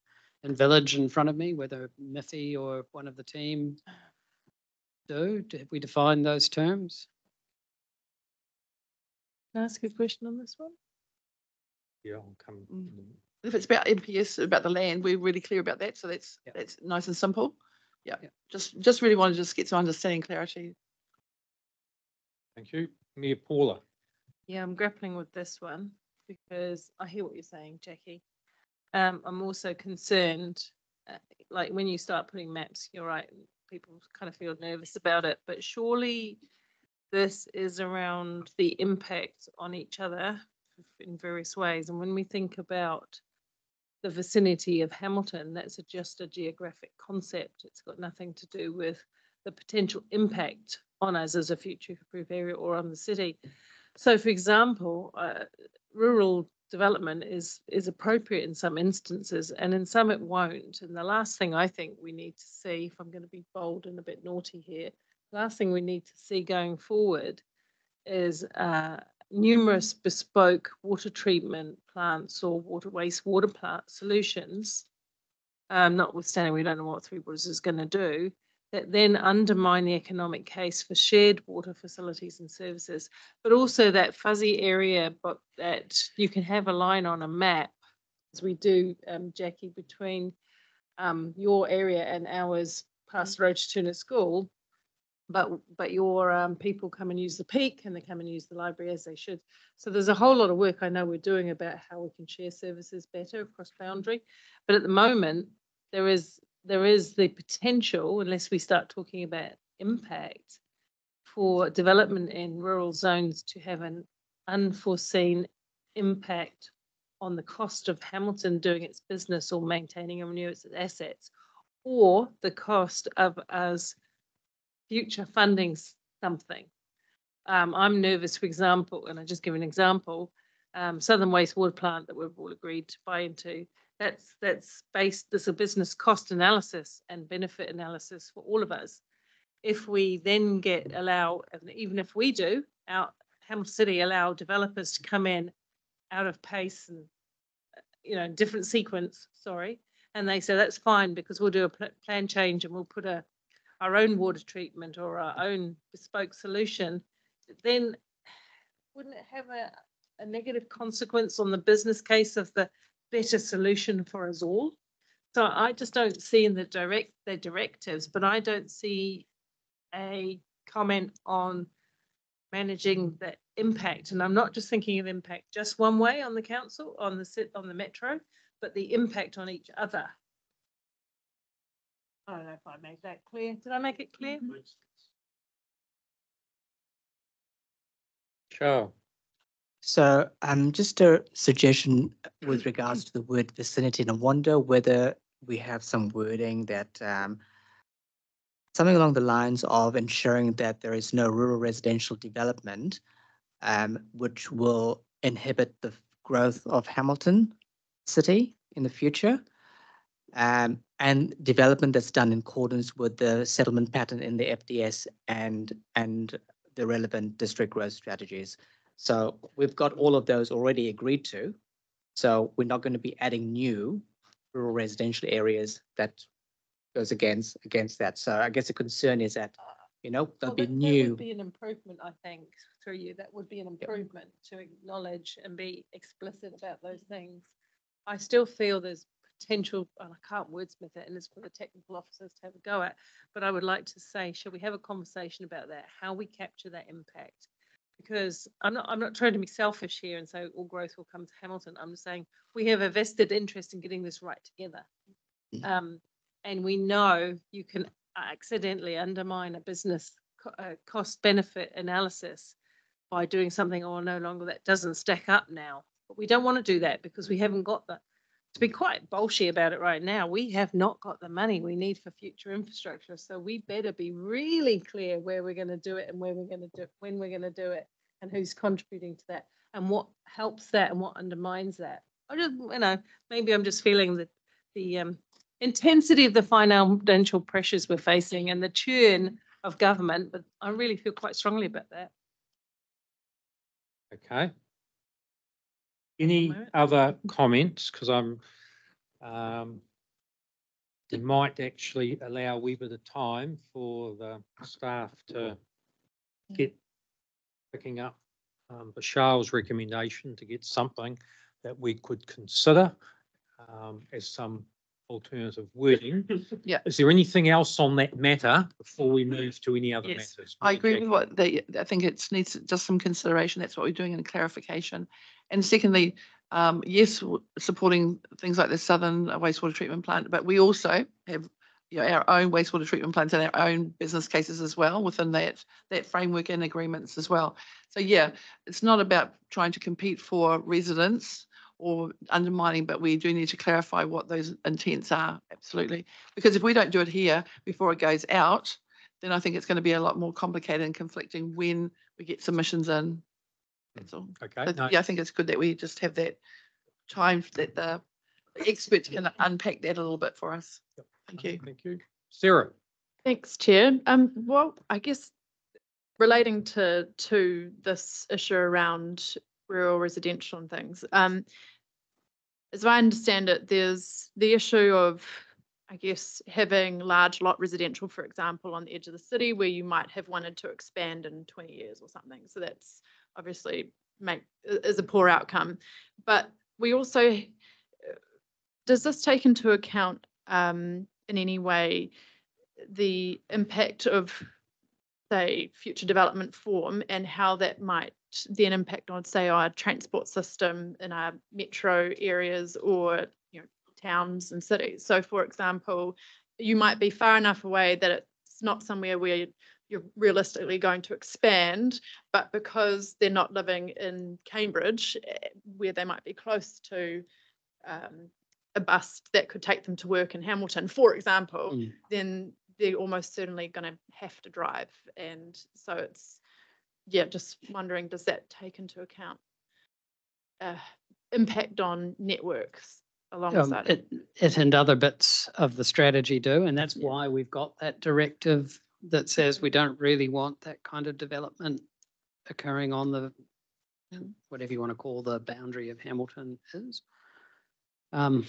and village in front of me, whether Miffy or one of the team do. Have we defined those terms? Can I ask a question on this one? Yeah, I'll come. Mm. If it's about NPS, about the land, we're really clear about that. So that's, Yeah. that's nice and simple. Yeah, Yeah. just, just really want to just get some understanding, clarity. Thank you. Mayor Paula. Yeah, I'm grappling with this one because I hear what you're saying, Jackie. Um, I'm also concerned, uh, like when you start putting maps, you're right, people kind of feel nervous about it, but surely this is around the impact on each other in various ways. And when we think about the vicinity of Hamilton, that's a, just a geographic concept. It's got nothing to do with the potential impact on us as a future-proof area or on the city. So, for example, uh, rural development is is appropriate in some instances, and in some it won't. And the last thing I think we need to see, if I'm going to be bold and a bit naughty here, last thing we need to see going forward is uh, numerous bespoke water treatment plants or water wastewater plant solutions. Um, notwithstanding, we don't know what Three Waters is going to do that then undermine the economic case for shared water facilities and services, but also that fuzzy area, but that you can have a line on a map, as we do, um, Jackie, between um, your area and ours past the road to Turner School. But, but your um, people come and use the peak and they come and use the library as they should. So there's a whole lot of work I know we're doing about how we can share services better across boundary. But at the moment, there is there is the potential, unless we start talking about impact, for development in rural zones to have an unforeseen impact on the cost of Hamilton doing its business or maintaining and renew its assets, or the cost of us future funding something. Um, I'm nervous, for example, and I just give an example, um, Southern Wastewater Plant that we've all agreed to buy into. That's, that's based, there's a business cost analysis and benefit analysis for all of us. If we then get, allow, even if we do, our Hamilton City allow developers to come in out of pace and, uh, you know, different sequence, sorry. And they say, that's fine because we'll do a pl- plan change and we'll put a, our own water treatment or our own bespoke solution. Then wouldn't it have a, a negative consequence on the business case of the better solution for us all? So I just don't see in the direct, the directives, but I don't see a comment on managing the impact. And I'm not just thinking of impact just one way on the council, on the sit, on the metro, but the impact on each other. I don't know if I made that clear. Did I make it clear? Sure. So um, just a suggestion with regards to the word vicinity, and I wonder whether we have some wording that um, something along the lines of ensuring that there is no rural residential development, um, which will inhibit the growth of Hamilton City in the future. Um, and development that's done in accordance with the settlement pattern in the FDS and, and the relevant district growth strategies. So we've got all of those already agreed to. So we're not going to be adding new rural residential areas that goes against, against that. So I guess the concern is that, you know, there'll Well, be that- That new. would be an improvement, I think, through you. That would be an improvement to acknowledge and be explicit about those things. I still feel there's potential, and I can't wordsmith it, and it's for the technical officers to have a go at. But I would like to say, shall we have a conversation about that, how we capture that impact? Because I'm not, I'm not trying to be selfish here and say all growth will come to Hamilton. I'm just saying we have a vested interest in getting this right together. Mm. Um, and we know you can accidentally undermine a business co- uh, cost benefit analysis by doing something or no longer that doesn't stack up now. But we don't want to do that because we haven't got the, to be quite bolshy about it right now, we have not got the money we need for future infrastructure. So we better be really clear where we're going to do it and where we're going to do, it, when we're going to do it and who's contributing to that and what helps that and what undermines that. I just, you know, maybe I'm just feeling that the um, intensity of the financial pressures we're facing and the churn of government, but I really feel quite strongly about that. Okay. Any other comments? Because I'm, um, we might actually allow a wee bit of time for the staff to get picking up um, Bashar's recommendation to get something that we could consider um, as some alternative wording. Yeah. Is there anything else on that matter before we move to any other Yes, matters? I agree with what they, I think it needs just some consideration. That's what we're doing in clarification. And secondly, um, yes, w- supporting things like the Southern wastewater treatment plant, but we also have you know, our own wastewater treatment plants and our own business cases as well within that, that framework and agreements as well. So yeah, it's not about trying to compete for residents or undermining, but we do need to clarify what those intents are, absolutely. Because if we don't do it here before it goes out, then I think it's going to be a lot more complicated and conflicting when we get submissions in. That's all. Okay, But no, yeah, I think it's good that we just have that time that the experts can unpack that a little bit for us. Thank you. Thank you. Sarah? Thanks, Chair. Um, well, I guess relating to, to this issue around rural residential and things, um, as I understand it, there's the issue of, I guess, having large lot residential, for example, on the edge of the city where you might have wanted to expand in twenty years or something. So that's obviously make, is a poor outcome. But we also, does this take into account, um, in any way, the impact of, say, future development form and how that might then impact on, say, our transport system in our metro areas or, you know, towns and cities. So for example, you might be far enough away that it's not somewhere where you're realistically going to expand, but because they're not living in Cambridge, eh, where they might be close to um, a bus that could take them to work in Hamilton, for example, Mm. then they're almost certainly going to have to drive. And so it's, yeah, just wondering, does that take into account uh, impact on networks Um, alongside it? It, it and other bits of the strategy do, and that's Yeah. why we've got that directive that says we don't really want that kind of development occurring on the, whatever you want to call the boundary of Hamilton is. Um.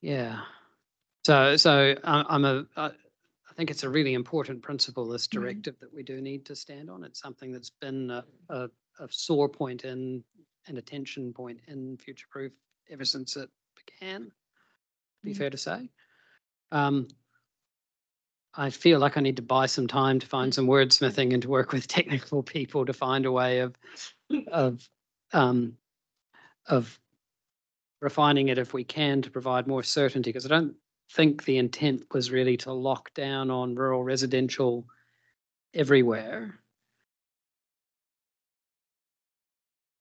Yeah. So, so I, I'm a, I, I think it's a really important principle, this directive that we do need to stand on. It's something that's been a, a, a sore point in, an attention point in Future Proof ever since it began, be Mm. fair to say. Um, I feel like I need to buy some time to find some wordsmithing and to work with technical people to find a way of, of, um, of refining it if we can to provide more certainty, because I don't think the intent was really to lock down on rural residential everywhere.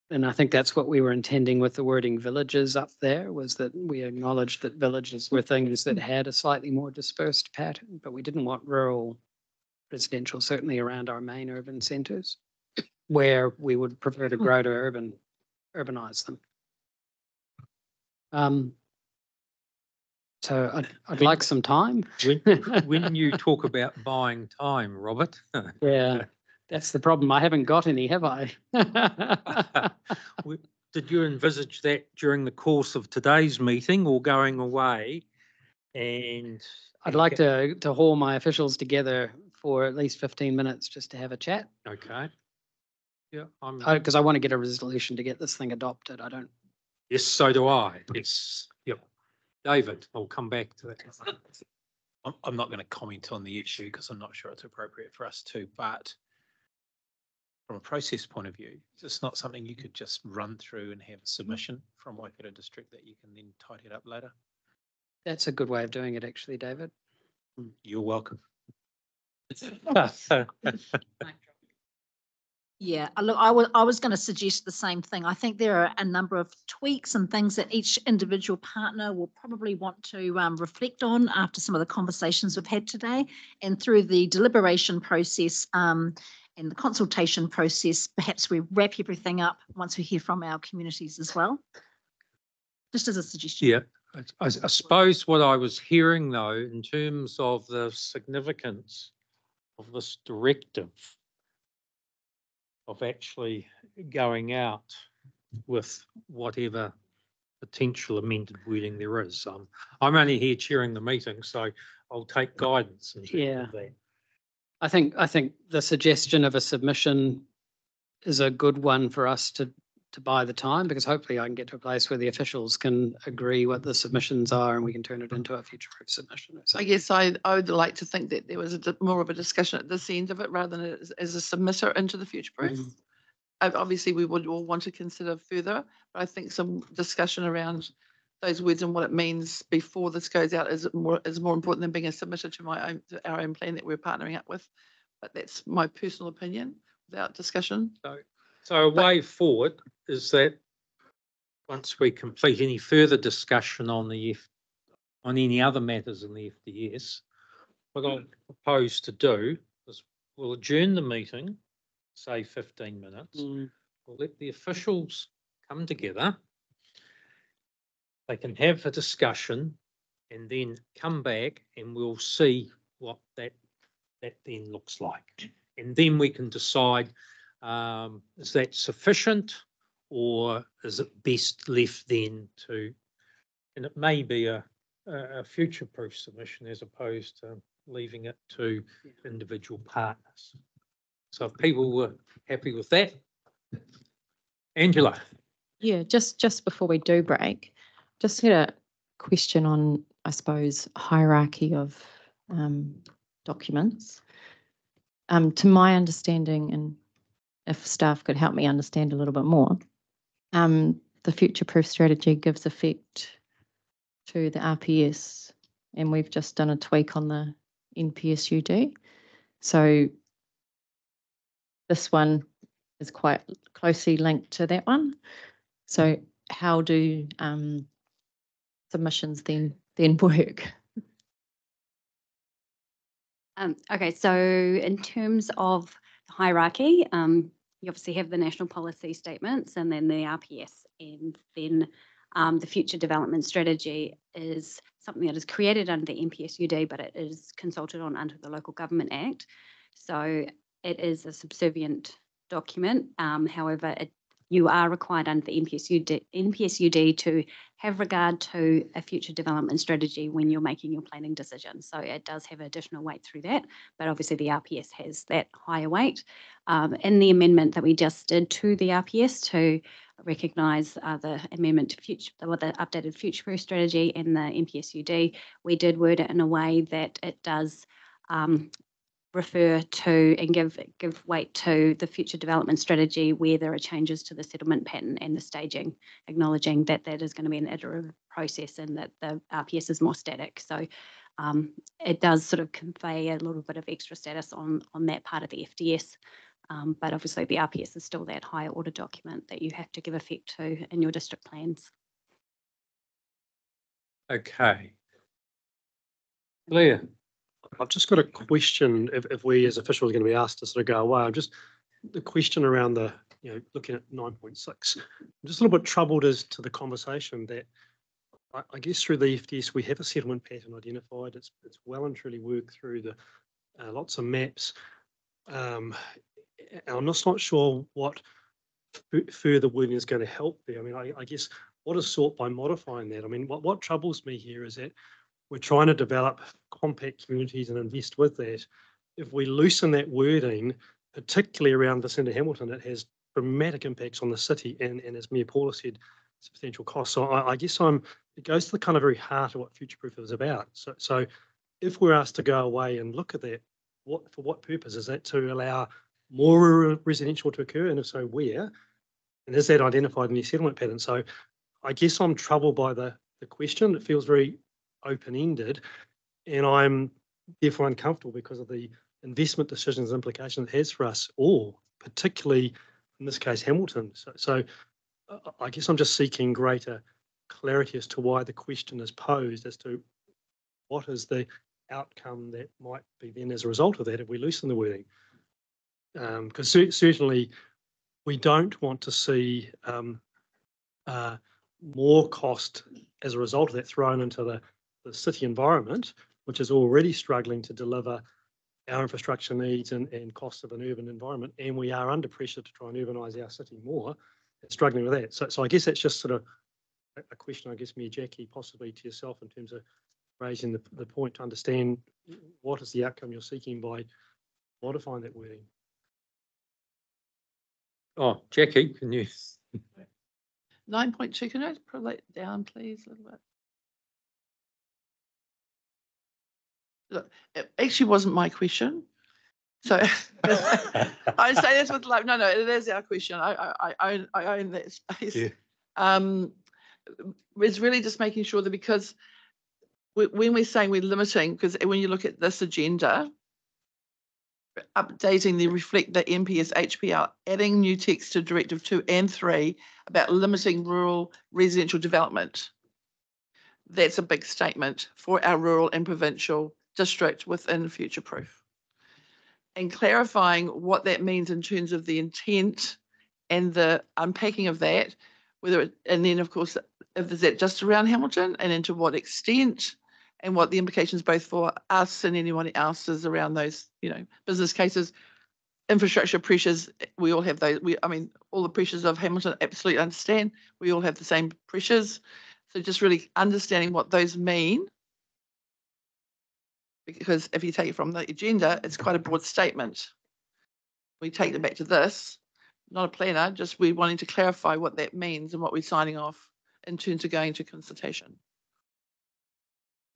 And I think that's what we were intending with the wording villages up there, was that we acknowledged that villages were things that had a slightly more dispersed pattern, but we didn't want rural residential, certainly around our main urban centres, where we would prefer to grow to urban, urbanize them. Um, so I'd, I'd like some time. When, when you talk about buying time, Robert, Yeah, that's the problem. I haven't got any, have I? w- did you envisage that during the course of today's meeting or going away? And I'd like to, to haul my officials together for at least fifteen minutes just to have a chat. Okay. Yeah, I'm, uh, Because I want to get a resolution to get this thing adopted. I don't, yes, so do I. Yep. David, I'll come back to that. I'm, I'm not going to comment on the issue because I'm not sure it's appropriate for us to, but from a process point of view, it's not something you could just run through and have a mm-hmm. submission from Waikato District that you can then tidy it up later. that's a good way of doing it, actually, David. You're welcome. Yeah, look, I was, I was going to suggest the same thing. I think there are a number of tweaks and things that each individual partner will probably want to um, reflect on after some of the conversations we've had today. And through the deliberation process um, and the consultation process, perhaps we wrap everything up once we hear from our communities as well. Just as a suggestion. Yeah, I- I, I suppose what I was hearing though, in terms of the significance of this directive of actually going out with whatever potential amended wording there is. Um, I'm only here chairing the meeting, so I'll take guidance in terms Yeah. of that. I think, I think the suggestion of a submission is a good one for us to, to buy the time, because hopefully I can get to a place where the officials can agree what the submissions are and we can turn it into a future proof submission. I guess I, I would like to think that there was a more of a discussion at this end of it rather than as, as a submitter into the future proof. Mm. Obviously, we would all want to consider further, but I think some discussion around those words and what it means before this goes out is more, is more important than being a submitter to my own, to our own plan that we're partnering up with. But that's my personal opinion without discussion. So a way forward is that once we complete any further discussion on the F, on any other matters in the FDS, what I propose to do is we'll adjourn the meeting, say fifteen minutes. Mm. We'll let the officials come together. They can have a discussion and then come back and we'll see what that, that then looks like. And then we can decide, um, is that sufficient? Or is it best left then to, and it may be a, a, a future-proof submission as opposed to leaving it to individual partners. So if people were happy with that, Angela, Yeah, just, just before we do break, just had a question on, I suppose, hierarchy of um, documents. Um, to my understanding, and if staff could help me understand a little bit more, um, the future proof strategy gives effect to the RPS, and we've just done a tweak on the NPSUD. So this one is quite closely linked to that one. So how do um, submissions then then work? Um, okay, so in terms of hierarchy, um, you obviously have the national policy statements and then the RPS, and then um, the future development strategy is something that is created under the NPSUD, but it is consulted on under the Local Government Act. So it is a subservient document. Um, however, it, you are required under the NPSUD, NPSUD to have regard to a future development strategy when you're making your planning decision. So it does have additional weight through that, but obviously the RPS has that higher weight. Um, in the amendment that we just did to the RPS to recognise uh, the amendment to future, or the updated future proof strategy and the NPSUD, we did word it in a way that it does um, refer to and give give weight to the future development strategy where there are changes to the settlement pattern and the staging, acknowledging that that is going to be an iterative process and that the RPS is more static. So um, it does sort of convey a little bit of extra status on on that part of the FDS. Um, but obviously the RPS is still that higher order document that you have to give effect to in your district plans. Okay. Leah, I've just got a question, if, if we as officials are going to be asked to sort of go away, I'm just, the question around the, you know, looking at nine point six. I'm just a little bit troubled as to the conversation that I, I guess through the FDS, we have a settlement pattern identified. It's, it's well and truly worked through the, uh, lots of maps. Um, I'm just not sure what further wording is going to help there. I mean, I, I guess what is sought by modifying that? I mean, what, what troubles me here is that we're trying to develop compact communities and invest with that. If we loosen that wording, particularly around Vicinity Hamilton, it has dramatic impacts on the city and, and as Mayor Paula said, substantial costs. So I, I guess I'm, it goes to the kind of very heart of what Future Proof is about. So, so if we're asked to go away and look at that, what for what purpose? Is that to allow more residential to occur? And if so, where? And is that identified in the settlement pattern? So I guess I'm troubled by the, the question. It feels very open-ended, and I'm therefore uncomfortable because of the investment decisions and implications it has for us all, particularly in this case Hamilton. So, so uh, I guess I'm just seeking greater clarity as to why the question is posed as to what is the outcome that might be then as a result of that if we loosen the wording. Because um, cer certainly we don't want to see um, uh, more cost as a result of that thrown into the the city environment, which is already struggling to deliver our infrastructure needs and, and costs of an urban environment, and we are under pressure to try and urbanise our city more, struggling with that. So, so I guess that's just sort of a, a question, I guess, me, Jackie, possibly to yourself in terms of raising the, the point to understand what is the outcome you're seeking by modifying that wording. Oh, Jackie, can you? Nine point two, can I pull it down, please, a little bit? It actually wasn't my question. So I say this with like, no, no, it is our question. I, I, I own, I own that space. Yeah. Um, it's really just making sure that because we, when we're saying we're limiting, because when you look at this agenda, updating the reflect the NPS HPL, adding new text to Directive two and three about limiting rural residential development. That's a big statement for our rural and provincial district within Future Proof. And clarifying what that means in terms of the intent and the unpacking of that, whether it, and then of course, if is that just around Hamilton and into what extent and what the implications both for us and anyone else is around those, you know, business cases, infrastructure pressures, we all have those. We, I mean, all the pressures of Hamilton, absolutely understand. We all have the same pressures. So just really understanding what those mean because if you take it from the agenda, it's quite a broad statement. We take them back to this, not a planner, just we wanting to clarify what that means and what we're signing off in terms of going to consultation.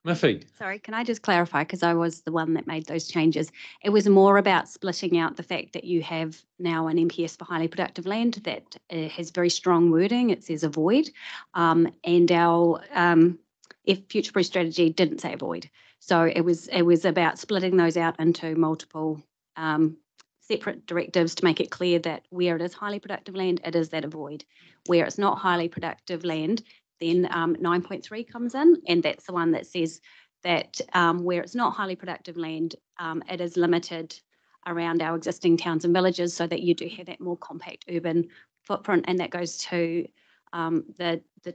Miffy. Sorry, can I just clarify, because I was the one that made those changes. It was more about splitting out the fact that you have now an NPS for highly productive land that uh, has very strong wording. It says avoid. Um, and our um, if future proof strategy didn't say avoid. So it was it was about splitting those out into multiple um, separate directives to make it clear that where it is highly productive land, it is that avoid. Where it's not highly productive land, then um, nine point three comes in, and that's the one that says that um, where it's not highly productive land, um, it is limited around our existing towns and villages so that you do have that more compact urban footprint. And that goes to um, the, the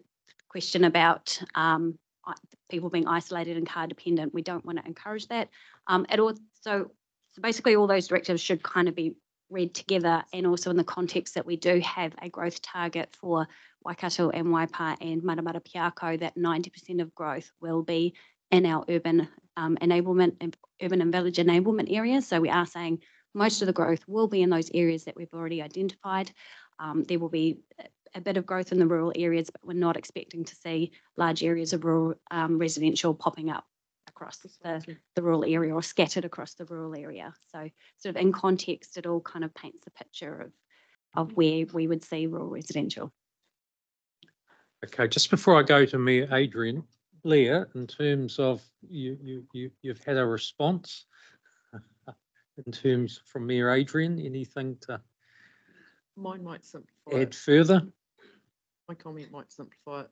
question about um, people being isolated and car dependent. We don't want to encourage that. Um, it also, so basically all those directives should kind of be read together and also in the context that we do have a growth target for Waikato and Waipa and Matamata Piako that 90% of growth will be in our urban um, enablement and urban and village enablement areas. So we are saying most of the growth will be in those areas that we've already identified. Um, there will be a- a bit of growth in the rural areas, but we're not expecting to see large areas of rural um, residential popping up across the, the rural area or scattered across the rural area. So sort of in context, it all kind of paints the picture of, of where we would see rural residential. Okay, just before I go to me, Adrian, Leah, in terms of you, you, you, you've had a response. In terms from Mayor Adrian, anything to Mine might simplify add it. further? My comment might simplify it.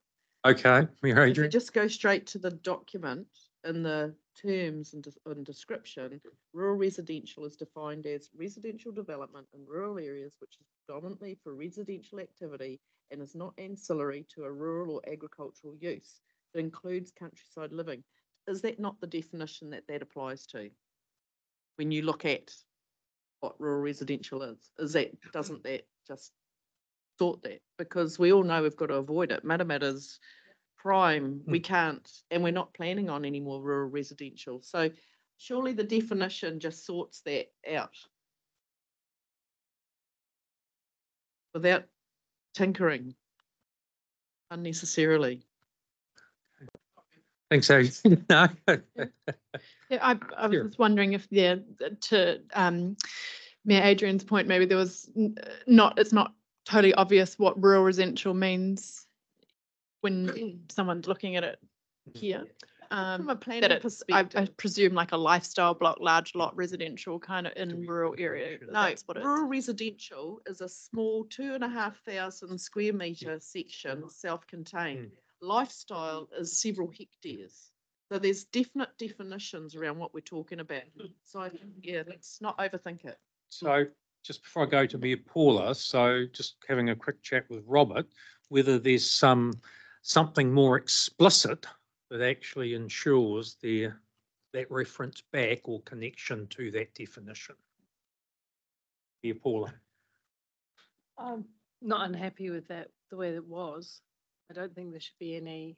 Okay, Mayor If Adrian, just go straight to the document in the terms and, des- and description, rural residential is defined as residential development in rural areas which is predominantly for residential activity and is not ancillary to a rural or agricultural use. It includes countryside living. Is that not the definition that that applies to? When you look at what rural residential is, is that, doesn't that just sort that? Because we all know we've got to avoid it. Matamata's prime, we can't, and we're not planning on any more rural residential. So surely the definition just sorts that out. Without tinkering unnecessarily. thanks, Adrian. No, Yeah, I, I was Sure. just wondering if there, to, um, Mayor Adrian's point, maybe there was not, it's not totally obvious what rural residential means when someone's looking at it mm. here. Um, From a that planning it- I, I presume like a lifestyle block, large lot residential kind of in rural area. No, That's what is. rural residential is a small two and a half thousand square metre mm. section, self-contained. Mm. Lifestyle is several hectares. So there's definite definitions around what we're talking about. So I yeah, let's not overthink it. So just before I go to Mayor Paula, so just having a quick chat with Robert, whether there's some, something more explicit that actually ensures there, that reference back or connection to that definition. Mayor Paula. I'm not unhappy with that, the way that was. I don't think there should be any,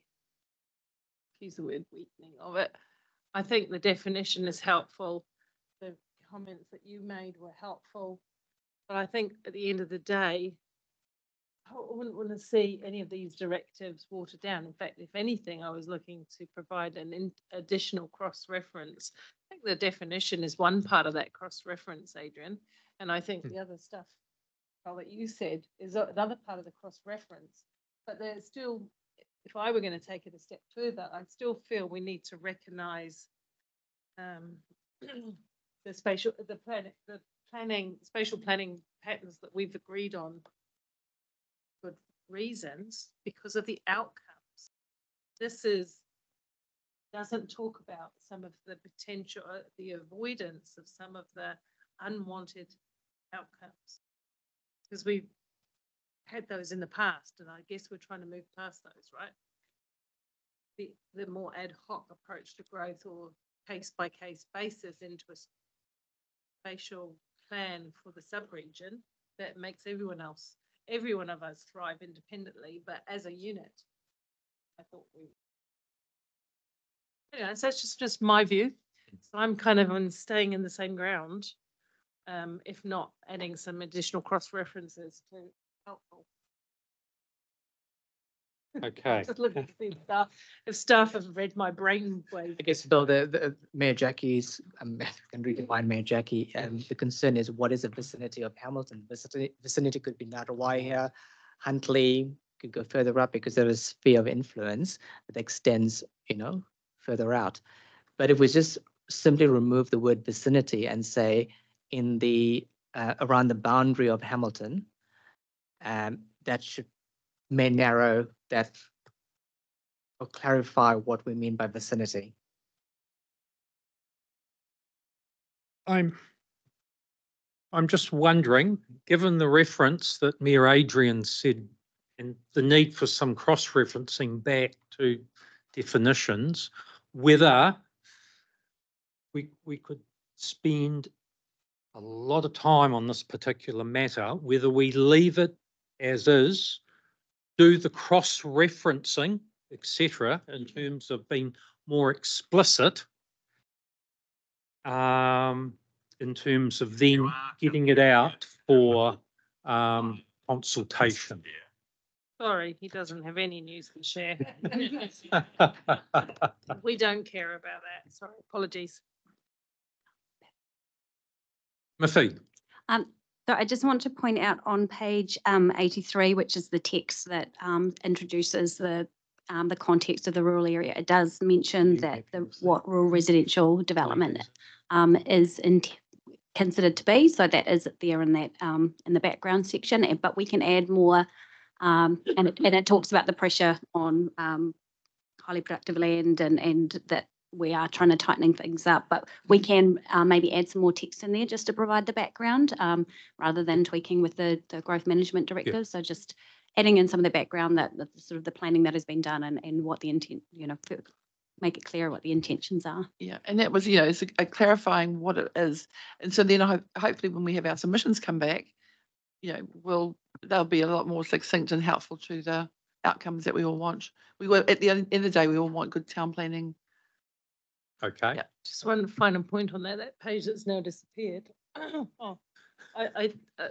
use the word weakening of it. I think the definition is helpful. The comments that you made were helpful. But I think at the end of the day, I wouldn't want to see any of these directives watered down. In fact, if anything, I was looking to provide an in- additional cross-reference. I think the definition is one part of that cross-reference, Adrian. And I think the other stuff, well, that you said is another part of the cross-reference. But there's still, if I were going to take it a step further, I still feel we need to recognise um, the spatial, the plan, the planning, spatial planning patterns that we've agreed on good reasons because of the outcomes. This is, doesn't talk about some of the potential, uh, the avoidance of some of the unwanted outcomes. Because we've had those in the past, and I guess we're trying to move past those, right? The, the more ad hoc approach to growth or case by case basis into a spatial plan for the sub-region that makes everyone else, every one of us thrive independently, but as a unit. I thought we. Anyway, so that's just, just my view. So I'm kind of on staying in the same ground. Um, if not adding some additional cross references to helpful. Okay. Just look at the staff, if staff have read my brain wave. I guess, Bill, the, the Mayor Jackie's, um, if I can redefine Mayor Jackie, um, the concern is what is the vicinity of Hamilton? Vicinity, vicinity could be Natawai here, Huntly, could go further up because there is sphere of influence that extends, you know, further out. But if we just simply remove the word vicinity and say in the uh, around the boundary of Hamilton, um, that should may narrow that or clarify what we mean by vicinity. I'm, I'm just wondering, given the reference that Mayor Adrian said and the need for some cross-referencing back to definitions, whether we, we could spend a lot of time on this particular matter, whether we leave it as is, do the cross-referencing, etc., in terms of being more explicit, um, in terms of then getting it out for, um, consultation. Sorry, he doesn't have any news to share. We don't care about that. Sorry, apologies. Miffy, Um, so I just want to point out on page um, 83, which is the text that um, introduces the um, the context of the rural area, it does mention that the what rural residential development um, is in, considered to be. So that is there in that um, in the background section. and- But we can add more, um, and it, and it talks about the pressure on um, highly productive land and and that we are trying to tightening things up. But we can uh, maybe add some more text in there just to provide the background um, rather than tweaking with the the growth management directive. So just adding in some of the background that, that sort of the planning that has been done and, and what the intent, you know, make it clear what the intentions are. Yeah, and that was, you know, it's a- a clarifying what it is. And so then hope, hopefully when we have our submissions come back, you know, we'll, they'll be a lot more succinct and helpful to the outcomes that we all want. We were at the end of the day, we all want good town planning. Okay? Yeah. Just one final point on that, that page that's now disappeared. Oh, I, I, uh,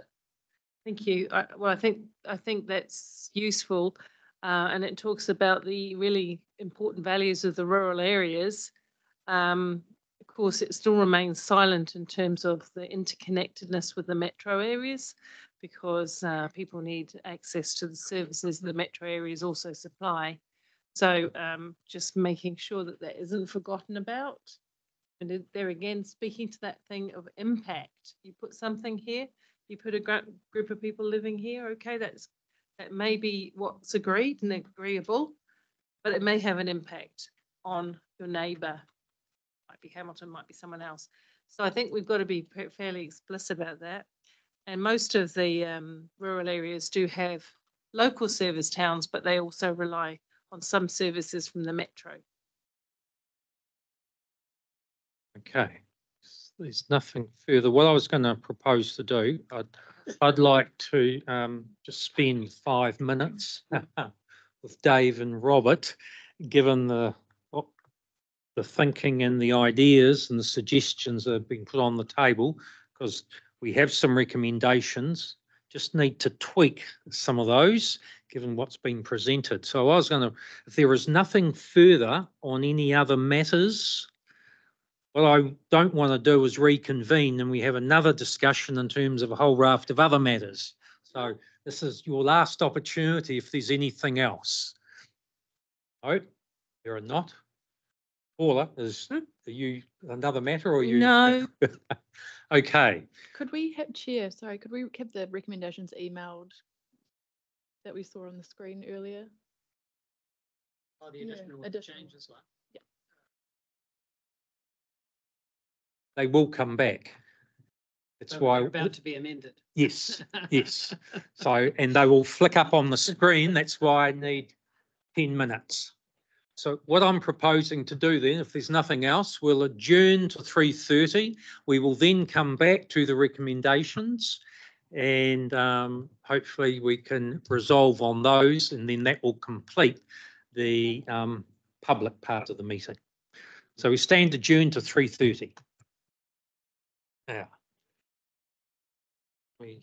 thank you. I, well, I think, I think that's useful. Uh, and it talks about the really important values of the rural areas. Um, of course, it still remains silent in terms of the interconnectedness with the metro areas because, uh, people need access to the services the metro areas also supply. So, um, just making sure that that isn't forgotten about. And there again, speaking to that thing of impact, you put something here, you put a gr- group of people living here, okay, that's, that may be what's agreed and agreeable, but it may have an impact on your neighbour. Might be Hamilton, might be someone else. So I think we've got to be fairly explicit about that. And most of the um, rural areas do have local service towns, but they also rely on some services from the metro. Okay, there's nothing further. What I was going to propose to do, I'd, I'd like to um, just spend five minutes with Dave and Robert, given the the thinking and the ideas and the suggestions that have been put on the table, because we have some recommendations. Just need to tweak some of those, given what's been presented. So I was going to, if there is nothing further on any other matters, what I don't want to do is reconvene and we have another discussion in terms of a whole raft of other matters. So this is your last opportunity if there's anything else. No, there are not. Paula, is, hmm. are you another matter or you? No. Okay, Could we have, Chair, sorry, could we have the recommendations emailed that we saw on the screen earlier? Oh, the Yeah, additional additional. changes one. they will come back. That's So why. they're About to be amended. Yes, yes. So, and they will flick up on the screen. That's why I need ten minutes. So what I'm proposing to do then, if there's nothing else, we'll adjourn to three thirty. We will then come back to the recommendations and um, hopefully we can resolve on those and then that will complete the um, public part of the meeting. So we stand adjourned to three thirty. Now. We